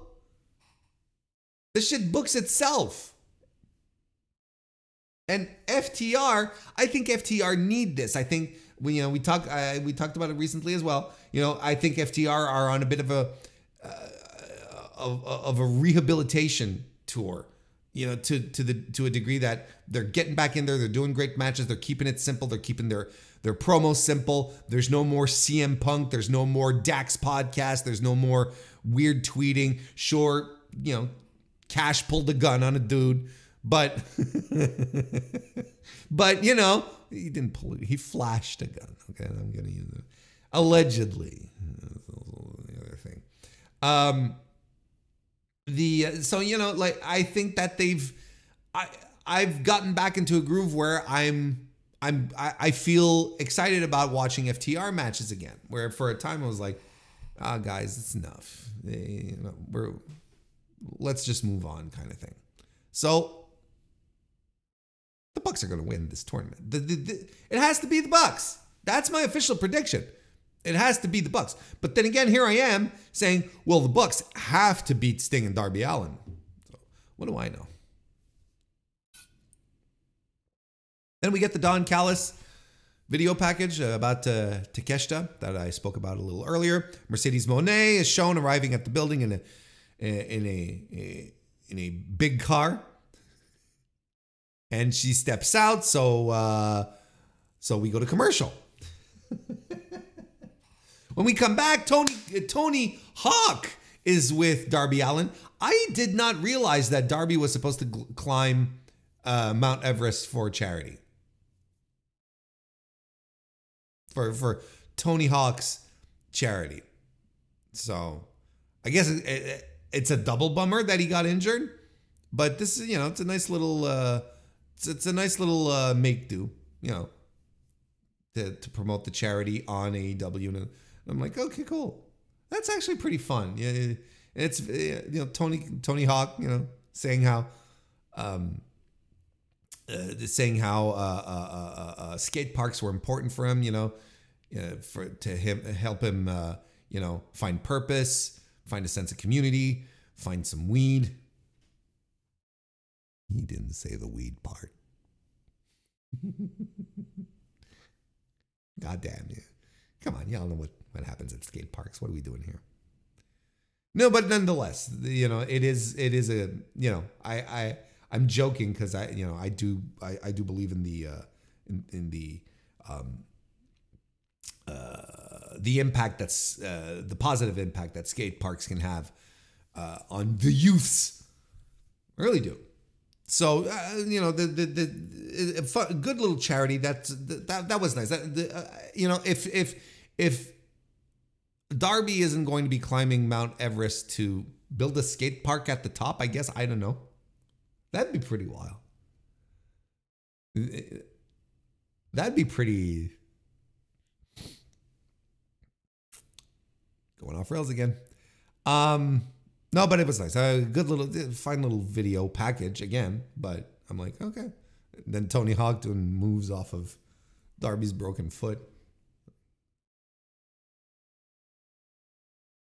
This shit books itself. And FTR, I think FTR need this. I think we you know we talked uh, we talked about it recently as well. You know, I think FTR are on a bit of a uh, of, of a rehabilitation tour. You know, to to the to a degree that they're getting back in there, they're doing great matches, they're keeping it simple, they're keeping their their promo simple. There's no more CM Punk, there's no more Dax podcast, there's no more weird tweeting. Sure, you know, Cash pulled a gun on a dude but [laughs] but you know, he didn't pull it. He flashed a gun. Okay, I'm gonna use it. Allegedly. The other thing. Um the so you know, like I think that they've I I've gotten back into a groove where I'm I'm I, I feel excited about watching FTR matches again. Where for a time I was like, ah, oh, guys, it's enough. They, you know, we're let's just move on, kind of thing. So the Bucks are going to win this tournament. The, the, the, it has to be the Bucks. That's my official prediction. It has to be the Bucks. But then again, here I am saying, well, the Bucks have to beat Sting and Darby Allin. So what do I know? Then we get the Don Callis video package about uh, Takeshita that I spoke about a little earlier. Mercedes Moné is shown arriving at the building in a in a, a in a big car and she steps out. So uh, so we go to commercial. [laughs] when we come back, Tony Tony Hawk is with Darby Allin. I did not realize that Darby was supposed to climb uh, Mount Everest for charity. For for Tony Hawk's charity. So I guess it, it, it's a double bummer that he got injured, but this is you know it's a nice little. Uh, it's, it's a nice little uh, make do, you know, to, to promote the charity on AEW. And I'm like, okay, cool. That's actually pretty fun. Yeah, it's you know Tony Tony Hawk, you know, saying how, um, uh, saying how uh, uh, uh, uh skate parks were important for him. You know, for to him help him, uh, you know, find purpose, find a sense of community, find some weed. He didn't say the weed part. [laughs] God damn you. Come on, y'all know what, what happens at skate parks. What are we doing here? No, but nonetheless, you know, it is it is a you know, I I I'm joking because I you know I do I, I do believe in the uh in, in the um uh the impact that's uh the positive impact that skate parks can have uh on the youths. I really do. So uh, you know the the, the uh, good little charity that's that that was nice. That, the, uh, you know if if if Darby isn't going to be climbing Mount Everest to build a skate park at the top, I guess I don't know. That'd be pretty wild. That'd be pretty. Going off rails again. Um, no, but it was nice. A good little, fine little video package again. But I'm like, okay. And then Tony Hawk doing moves off of Darby's broken foot.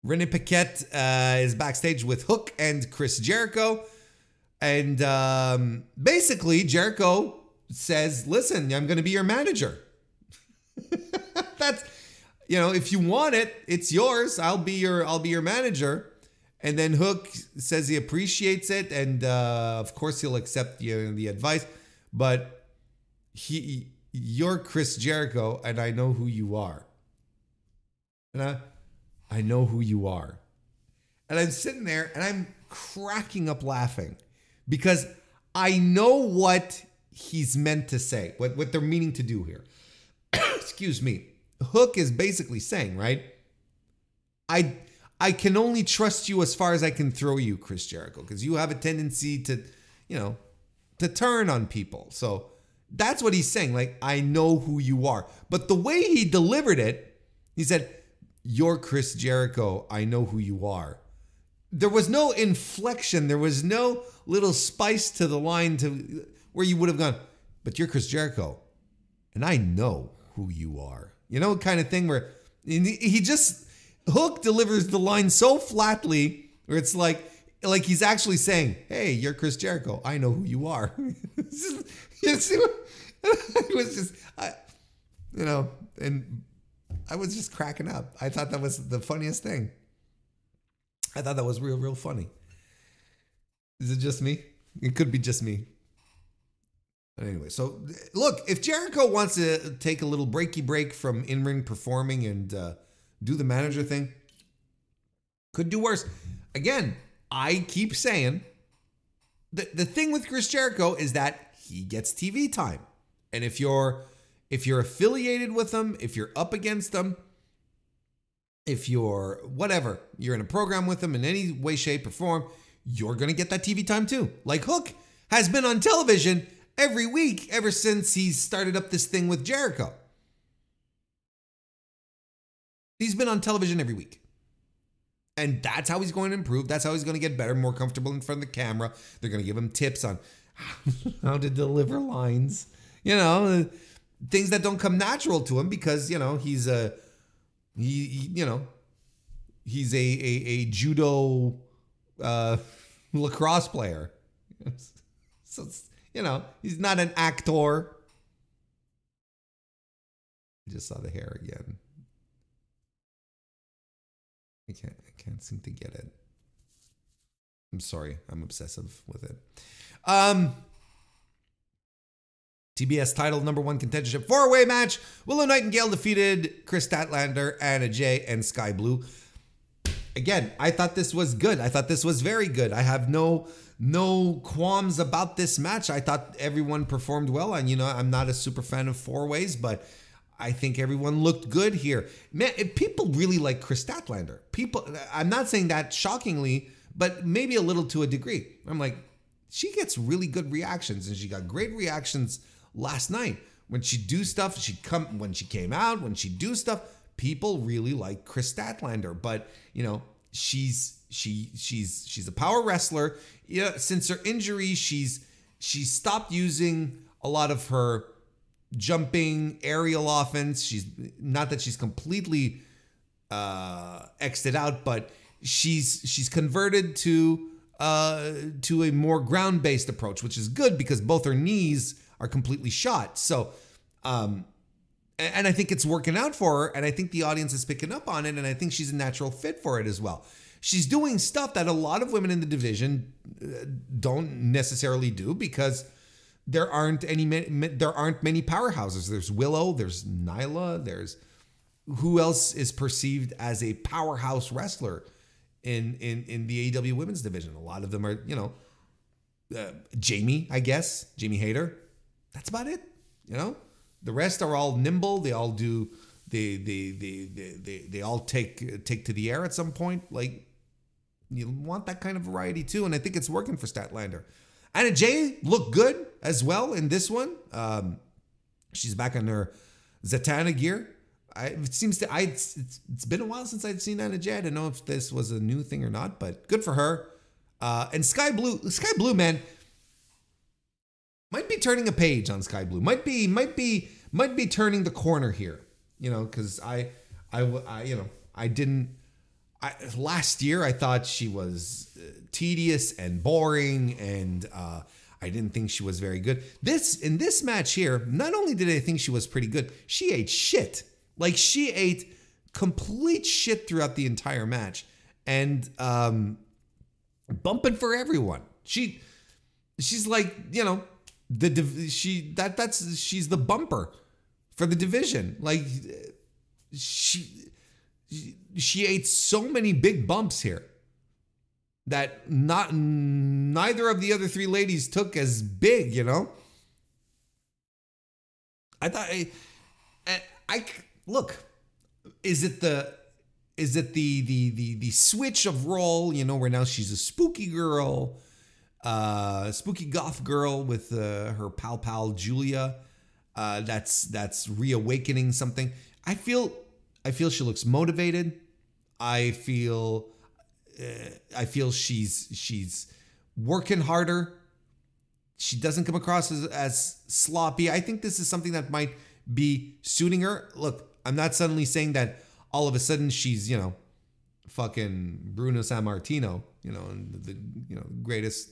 Renee Paquette uh, is backstage with Hook and Chris Jericho. And um, basically, Jericho says, Listen, I'm going to be your manager. [laughs] That's, you know, if you want it, it's yours. I'll be your, I'll be your manager. And then Hook says he appreciates it, and uh, of course he'll accept the, the advice. But he, you're Chris Jericho, and I know who you are. And I, I know who you are. And I'm sitting there and I'm cracking up laughing because I know what he's meant to say, what, what they're meaning to do here. [coughs] Excuse me. Hook is basically saying, right? I I can only trust you as far as I can throw you, Chris Jericho, because you have a tendency to, you know, to turn on people. So that's what he's saying. Like, I know who you are. But the way he delivered it, he said, You're Chris Jericho. I know who you are. There was no inflection. There was no little spice to the line to where you would have gone, but you're Chris Jericho. And I know who you are. You know, kind of thing where he just Hook delivers the line so flatly where it's like like he's actually saying, "Hey, you're Chris Jericho. I know who you are." [laughs] you see what? [laughs] it was just, I, you know, and I was just cracking up. I thought that was the funniest thing. I thought that was real, real funny. Is it just me? It could be just me. But anyway, so look, if Jericho wants to take a little breaky break from in ring performing and uh, do the manager thing, could do worse. Again, I keep saying the, the thing with Chris Jericho is that he gets TV time. And if you're if you're affiliated with them, if you're up against them, if you're whatever, you're in a program with them in any way, shape, or form, you're gonna get that TV time too. Like Hook has been on television every week ever since he started up this thing with Jericho. He's been on television every week. And that's how he's going to improve. That's how he's going to get better, more comfortable in front of the camera. They're going to give him tips on [laughs] how to deliver lines, you know, things that don't come natural to him because, you know, he's a, he, he you know, he's a, a, a judo uh, [laughs] lacrosse player. [laughs] so, you know, he's not an actor. I just saw the hair again. I can't I can't seem to get it. I'm sorry, I'm obsessive with it. Um TBS title number one contendership four way match. Willow Nightingale defeated Kris Statlander, Anna Jay, and Skye Blue. Again, I thought this was good. I thought this was very good. I have no no qualms about this match. I thought everyone performed well. And you know, I'm not a super fan of four ways, but I think everyone looked good here. Man, eh, people really like Kris Statlander. People, I'm not saying that shockingly, but maybe a little to a degree. I'm like, she gets really good reactions, and she got great reactions last night when she do stuff. She come when she came out when she do stuff. People really like Kris Statlander, but you know she's she she's she's a power wrestler. Yeah, since her injury, she's she's stopped using a lot of her jumping aerial offense. She's not that she's completely uh exited out, but she's she's converted to uh to a more ground-based approach, which is good because both her knees are completely shot. So um and I think it's working out for her and I think the audience is picking up on it and I think she's a natural fit for it as well. She's doing stuff that a lot of women in the division uh, don't necessarily do because there aren't any there aren't many powerhouses. There's Willow, there's Nyla, there's who else is perceived as a powerhouse wrestler in in in the AEW women's division. A lot of them are, you know, uh, Jamie, I guess, Jamie Hayter. That's about it. You know, the rest are all nimble. They all do. They they they they they, they all take take to the air at some point. Like you want that kind of variety too, and I think it's working for Statlander. Anna Jay looked good as well in this one. Um, she's back on her Zatanna gear. I, it seems to I it's, it's been a while since I've seen Anna Jay. I don't know if this was a new thing or not, but good for her. Uh, and Skye Blue, Skye Blue, man, might be turning a page on Skye Blue. Might be, might be, might be turning the corner here. You know, because I, I, I, you know, I didn't. I, last year, I thought she was uh, tedious and boring, and uh, I didn't think she was very good. This in this match here, not only did I think she was pretty good, she ate shit. Like she ate complete shit throughout the entire match, and um, bumping for everyone. She, she's like you know the div- she that that's she's the bumper for the division. Like she she ate so many big bumps here that not neither of the other three ladies took as big, you know. I thought I, I, I look, is it the is it the the the the switch of role, you know, where now she's a spooky girl, uh spooky goth girl with uh, her pal pal Julia. Uh that's that's reawakening something. I feel I feel she looks motivated. I feel uh, I feel she's she's working harder. She doesn't come across as, as sloppy. I think this is something that might be suiting her. Look, I'm not suddenly saying that all of a sudden she's you know fucking Bruno Sammartino, you know, and the you know greatest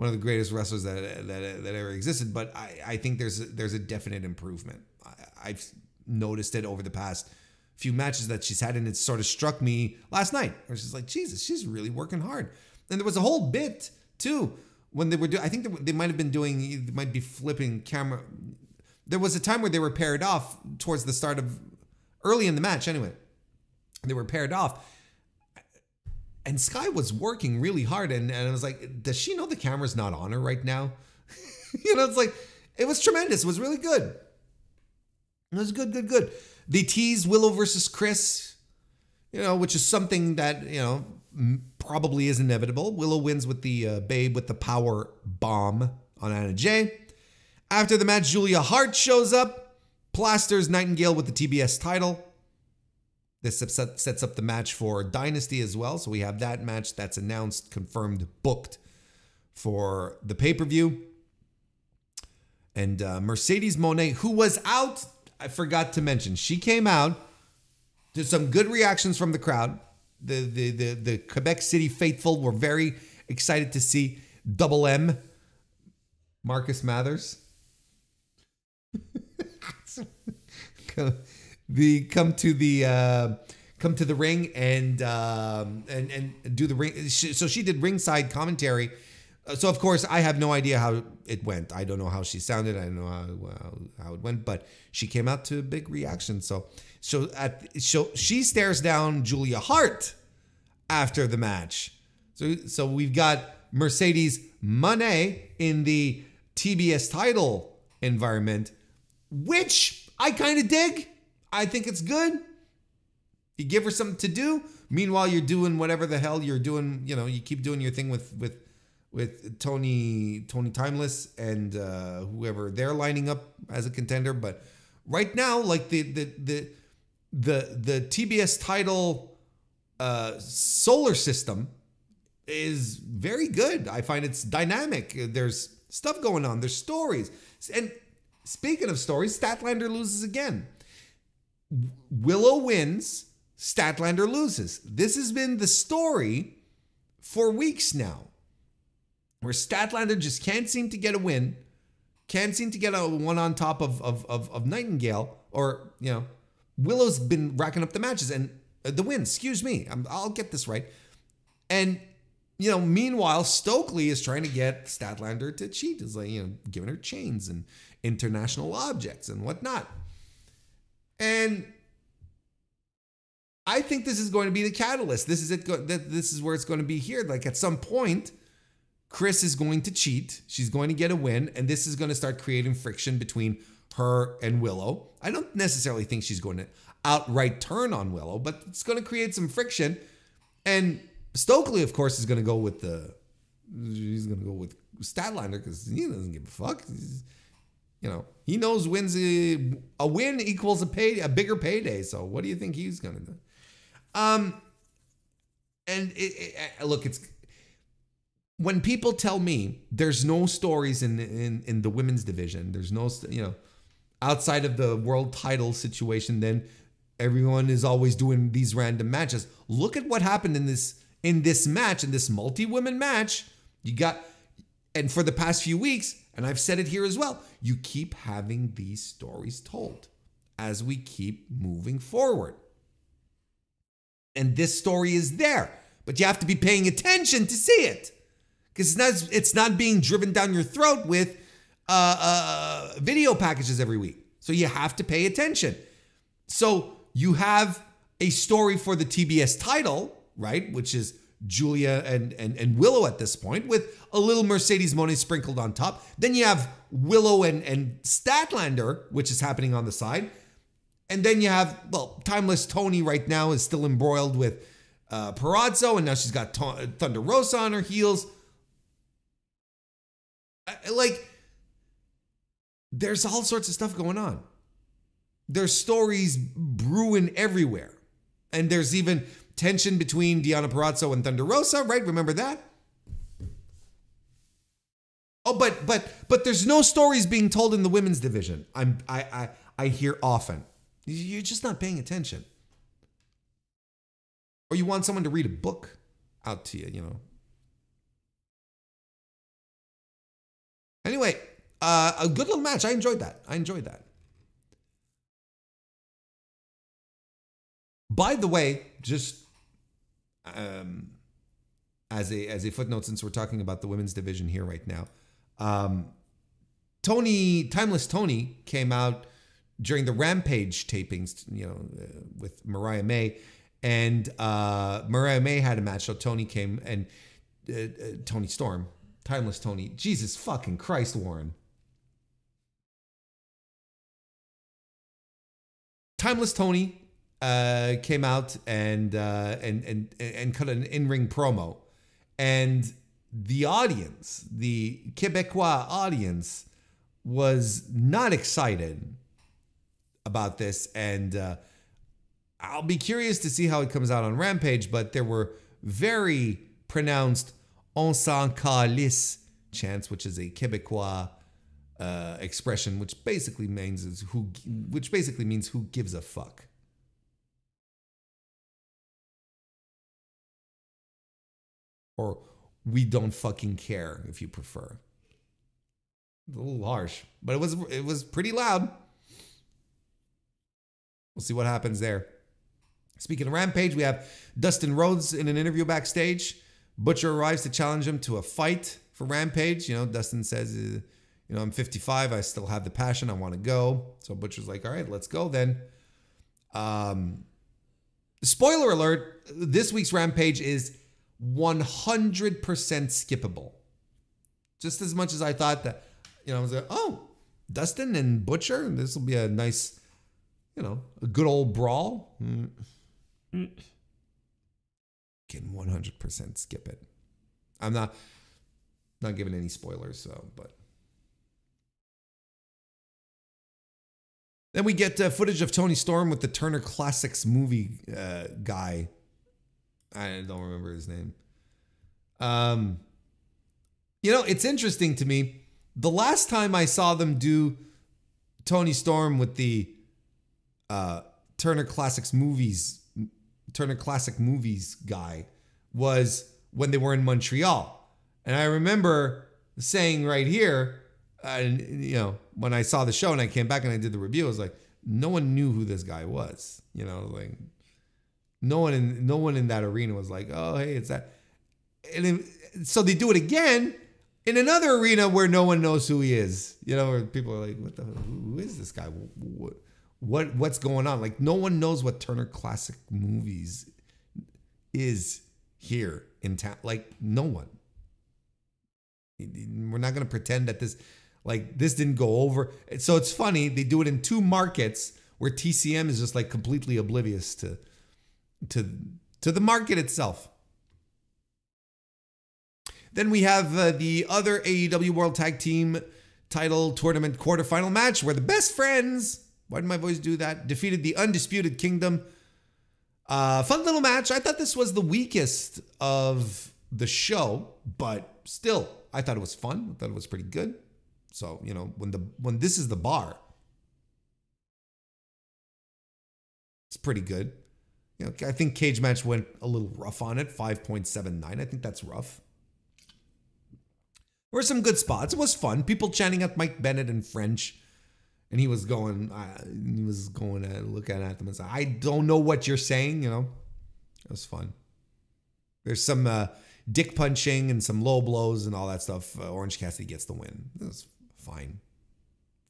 one of the greatest wrestlers that that, that ever existed. But I, I think there's a, there's a definite improvement. I, I've noticed it over the past few matches that she's had, and it sort of struck me last night, where she's like, Jesus, she's really working hard. And there was a whole bit too when they were doing. I think they, they might have been doing, they might be flipping camera. There was a time where they were paired off towards the start of early in the match. Anyway, they were paired off. And Skye was working really hard, and, and I was like, does she know the camera's not on her right now? [laughs] you know, it's like, it was tremendous. It was really good. It was good, good, good. They tease Willow versus Kris, you know, which is something that, you know, probably is inevitable. Willow wins with the uh, Babe with the power bomb on Anna Jay. After the match, Julia Hart shows up, plasters Nightingale with the TBS title. This sets up the match for Dynasty as well. So we have that match that's announced, confirmed, booked for the pay per view. And uh, Mercedes Moné, who was out I forgot to mention, she came out. There's some good reactions from the crowd. The, the the the Quebec City faithful were very excited to see Double M, Marcus Mathers. [laughs] the come to the uh, come to the ring and um, and and do the ring. So she did ringside commentary uh, so of course I have no idea how it went. I don't know how she sounded. I don't know how, how, it went, but she came out to a big reaction. So so at so she stares down Julia Hart after the match. So so we've got Mercedes Moné in the TBS title environment, which I kind of dig. I think it's good. You give her something to do. Meanwhile, you're doing whatever the hell you're doing. You know, you keep doing your thing with with with Tony Tony Timeless and uh, whoever they're lining up as a contender. But right now, like the the the the the TBS title uh, solar system is very good. I find it's dynamic. There's stuff going on. There's stories. And speaking of stories, Statlander loses again. Willow wins. Statlander loses. This has been the story for weeks now where Statlander just can't seem to get a win, can't seem to get a one on top of of of, of Nightingale, or you know, Willow's been racking up the matches and uh, the wins. Excuse me, i will get this right. And you know, meanwhile, Stokely is trying to get Statlander to cheat. Is like you know, giving her chains and international objects and whatnot. And I think this is going to be the catalyst. This is it. This is where it's going to be here. Like at some point, Kris is going to cheat. She's going to get a win, and this is going to start creating friction between her and Willow. I don't necessarily think she's going to outright turn on Willow, but it's going to create some friction. And Stokely, of course, is going to go with the he's going to go with Statlander because he doesn't give a fuck. He's, You know, he knows wins a, a win equals a pay a bigger payday. So what do you think he's gonna do? Um, and it, it, look, it's when people tell me there's no stories in in in the women's division. There's no you know outside of the world title situation. Then everyone is always doing these random matches. Look at what happened in this in this match in this multi women match. You got and for the past few weeks and I've said it here as well, you keep having these stories told as we keep moving forward. And this story is there, but you have to be paying attention to see it. Because it's not, it's not being driven down your throat with uh, uh, video packages every week. So you have to pay attention. So you have a story for the TBS title, right? Which is Julia and, and, and Willow at this point, with a little Mercedes Moné sprinkled on top. Then you have Willow and, and Statlander, which is happening on the side. And then you have, well, Timeless Toni right now is still embroiled with uh, Purrazzo, and now she's got T- Thunder Rosa on her heels. Like, there's all sorts of stuff going on. There's stories brewing everywhere. And there's even tension between Deonna Purrazzo and Thunder Rosa, right? Remember that? Oh, but but but there's no stories being told in the women's division. I'm I I I hear often. You're just not paying attention. Or you want someone to read a book out to you, you know. Anyway, uh, a good little match. I enjoyed that. I enjoyed that. By the way, just um, as a as a footnote, since we're talking about the women's division here right now, um, Toni Timeless Toni, came out during the Rampage tapings, you know, uh, with Mariah May, and uh, Mariah May had a match. So Toni came and uh, uh, Toni Storm, Timeless Toni. Jesus fucking Christ, Warren. Timeless Toni uh, came out and uh, and and and cut an in-ring promo, and the audience, the Quebecois audience, was not excited about this, and uh, I'll be curious to see how it comes out on Rampage. But there were very pronounced "on s'en calisse" chants, which is a Quebecois uh, expression, which basically means who, which basically means who gives a fuck. Or we don't fucking care if you prefer. A little harsh, but it was it was pretty loud. We'll see what happens there. Speaking of Rampage, we have Dustin Rhodes in an interview backstage. Butcher arrives to challenge him to a fight for Rampage. You know, Dustin says, uh, you know, I'm 55. I still have the passion. I want to go. So Butcher's like, all right, let's go then. Um, spoiler alert: This week's Rampage is 100% skippable. Just as much as I thought that, you know, I was like, oh, Dustin and Butcher, this will be a nice, you know, a good old brawl. Mm. Can 100% skip it. I'm not not giving any spoilers, so but Then we get uh, footage of Toni Storm with the Turner Classics movie uh, guy I don't remember his name. Um, you know, it's interesting to me. The last time I saw them do Toni Storm with the uh, Turner Classics movies, Turner Classic Movies guy, was when they were in Montreal. And I remember saying right here, and you know, when I saw the show and I came back and I did the review, I was like, no one knew who this guy was. You know, like no one in no one in that arena was like, oh hey, it's that. And then, so they do it again in another arena where no one knows who he is. You know, where people are like, what the who is this guy? What, what what's going on? Like no one knows what Turner Classic Movies is here in town. Like no one. We're not gonna pretend that this like this didn't go over. So it's funny they do it in two markets where TCM is just like completely oblivious to to to the market itself. Then we have uh, the other AEW World Tag Team title tournament quarterfinal match where the best friends, why did my voice do that? Defeated the Undisputed Kingdom. Uh, fun little match. I thought this was the weakest of the show, but still, I thought it was fun. I thought it was pretty good. So, you know, when the when this is the bar, it's pretty good. You know, I think cage match went a little rough on it, 5.79. I think that's rough. There were some good spots. It was fun. People chanting at Mike Bennett in French. And he was going, uh, he was going and looking at them and saying, I don't know what you're saying, you know. It was fun. There's some uh, dick punching and some low blows and all that stuff. Uh, Orange Cassidy gets the win. It was fine.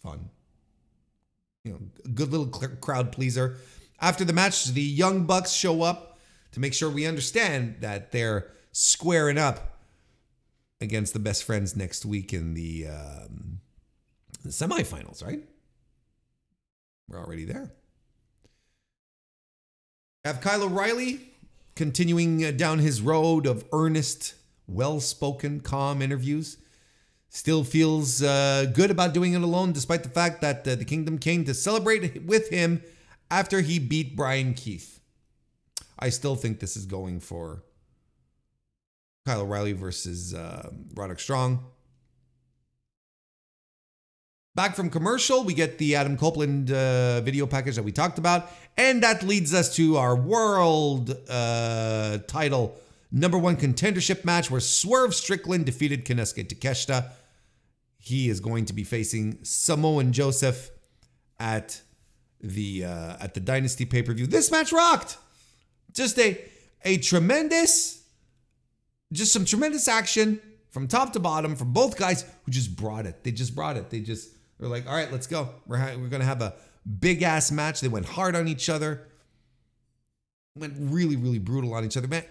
Fun. You know, good little crowd pleaser. After the match, the Young Bucks show up to make sure we understand that they're squaring up against the best friends next week in the, um, the semifinals, right? We're already there. Have Kyle O'Reilly continuing uh, down his road of earnest, well spoken, calm interviews. Still feels uh, good about doing it alone, despite the fact that uh, the kingdom came to celebrate with him after he beat Bryan Keith. I still think this is going for Kyle O'Reilly versus uh, Roderick Strong. Back from commercial, we get the Adam Copeland uh, video package that we talked about. And that leads us to our world uh, title number one contendership match where Swerve Strickland defeated Konosuke Takeshita. He is going to be facing Samoan Joseph at the uh, at the Dynasty pay per view. This match rocked. Just a a tremendous, just some tremendous action from top to bottom from both guys who just brought it. They just brought it. They just they're like, all right, let's go. We're we're gonna have a big ass match. They went hard on each other. Went really really brutal on each other. Man,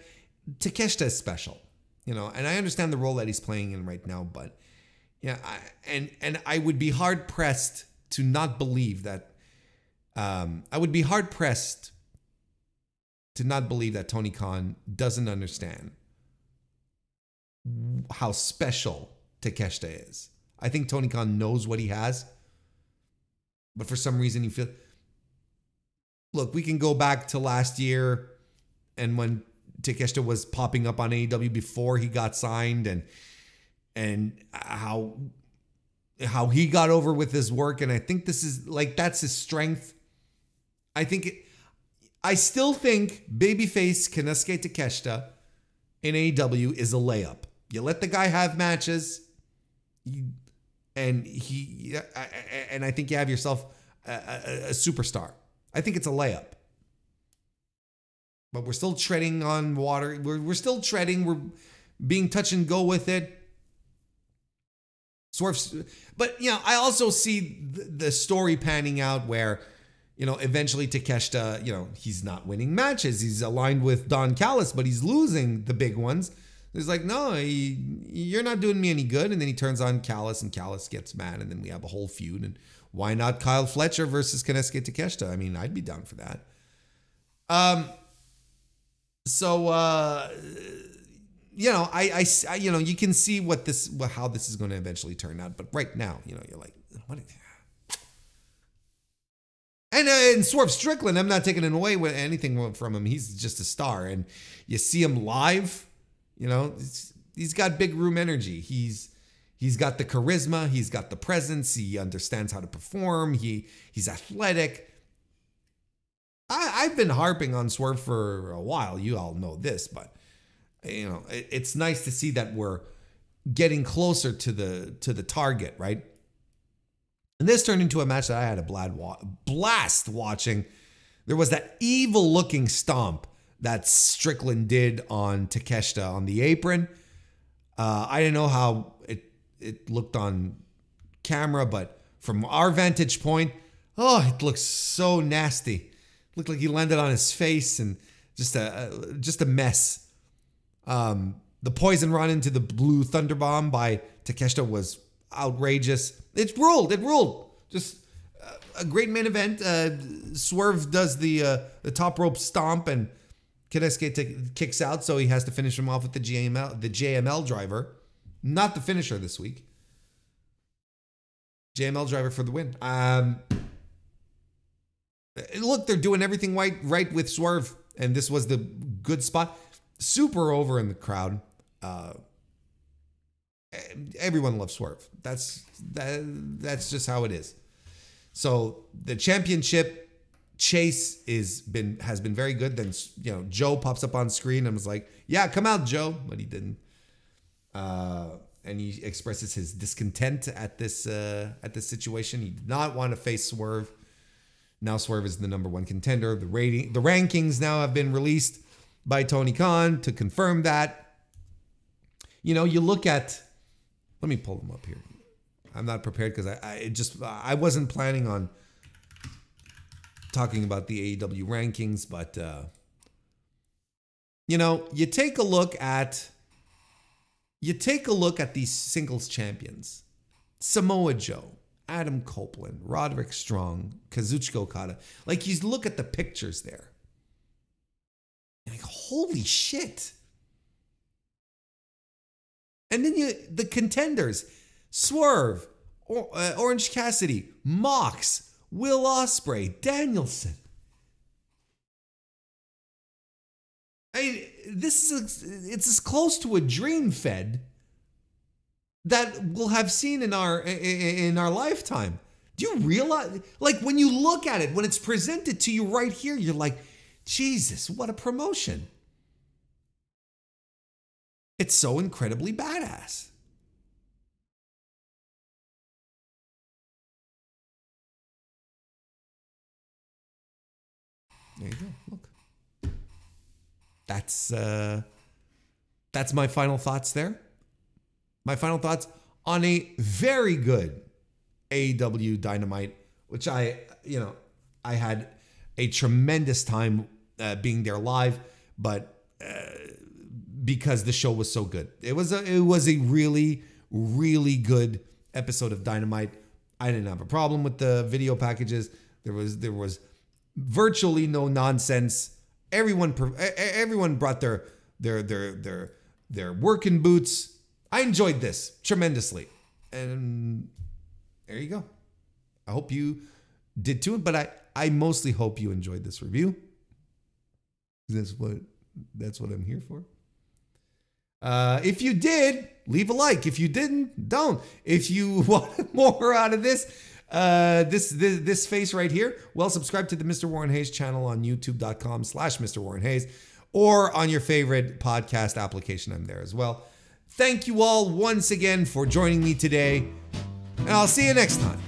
Takeshita is special, you know, and I understand the role that he's playing in right now, but yeah, I, and and I would be hard pressed to not believe that. Um, I would be hard pressed to not believe that Tony Khan doesn't understand how special Takeshita is. I think Tony Khan knows what he has, but for some reason you feel. Look, we can go back to last year, and when Takeshita was popping up on AEW before he got signed, and and how how he got over with his work, and I think this is like that's his strength. I think it, I still think babyface Konosuke Takeshita in AEW is a layup. You let the guy have matches. You, and he and I think you have yourself a, a, a superstar. I think it's a layup. But we're still treading on water. We're, we're still treading. We're being touch and go with it. Swerve, but you know, I also see the, the story panning out where, you know, eventually Takeshita, you know, he's not winning matches. He's aligned with Don Callis, but he's losing the big ones. He's like, no, he, you're not doing me any good. And then he turns on Callis, and Callis gets mad, and then we have a whole feud. And why not Kyle Fletcher versus Konosuke Takeshita? I mean, I'd be down for that. Um, so uh, you know, I, I, you know, you can see what this, how this is going to eventually turn out. But right now, you know, you're like, what? And, uh, and Swerve Strickland, I'm not taking away with anything from him. He's just a star, and you see him live you know, he's got big room energy. He's he's got the charisma, he's got the presence, he understands how to perform, he he's athletic. I, I've been harping on Swerve for a while. You all know this, but you know, it, it's nice to see that we're getting closer to the to the target, right? And this turned into a match that I had a blast watching. There was that evil looking stomp that Strickland did on Takeshita on the apron. Uh, I didn't know how it it looked on camera, but from our vantage point, oh, it looks so nasty. It looked like he landed on his face and just a, just a mess. Um, the poison run into the blue thunder bomb by Takeshita was outrageous. It ruled. It ruled. Just a great main event. Uh, Swerve does the uh, the top rope stomp and Konosuke kicks out, so he has to finish him off with the JML, the JML driver. Not the finisher this week. JML driver for the win. Um, look, they're doing everything right, right with Swerve, and this was the good spot. Super over in the crowd. Uh, everyone loves Swerve. That's that, that's just how it is. So the championship chase is been has been very good. Then you know Joe pops up on screen and was like, "Yeah, come out, Joe," but he didn't. Uh, and he expresses his discontent at this uh, at this situation. He did not want to face Swerve. Now Swerve is the number one contender. The rating, the rankings now have been released by Tony Khan to confirm that. You know, you look at. Let me pull them up here. I'm not prepared because I, I just I wasn't planning on talking about the AEW rankings, but uh, you know, you take a look at you take a look at these singles champions. Samoa Joe, Adam Copeland, Roderick Strong, Kazuchika Okada. Like you look at the pictures there. Like, holy shit. And then you the contenders, Swerve, or, uh, Orange Cassidy, Mox, Will Ospreay, Danielson. I mean, this is it's as close to a dream fed that we'll have seen in our in our lifetime. Do you realize like when you look at it when it's presented to you right here you're like Jesus, what a promotion. It's so incredibly badass. There you go. Look. That's uh that's my final thoughts there. My final thoughts on a very good AEW Dynamite, which I, you know, I had a tremendous time uh, being there live, but uh, because the show was so good, it was a it was a really really good episode of Dynamite. I didn't have a problem with the video packages. There was there was virtually no nonsense. Everyone everyone brought their their their their their working boots. I enjoyed this tremendously. And there you go. I hope you did too, but I I mostly hope you enjoyed this review. That's what that's what I'm here for. Uh, if you did, leave a like. If you didn't, don't. If you [laughs] want more out of this, uh, this, this this face right here, well, subscribe to the Mr. Warren Hayes channel on youtube.com slash Mr. Warren Hayes or on your favorite podcast application. I'm there as well. Thank you all once again for joining me today, and I'll see you next time.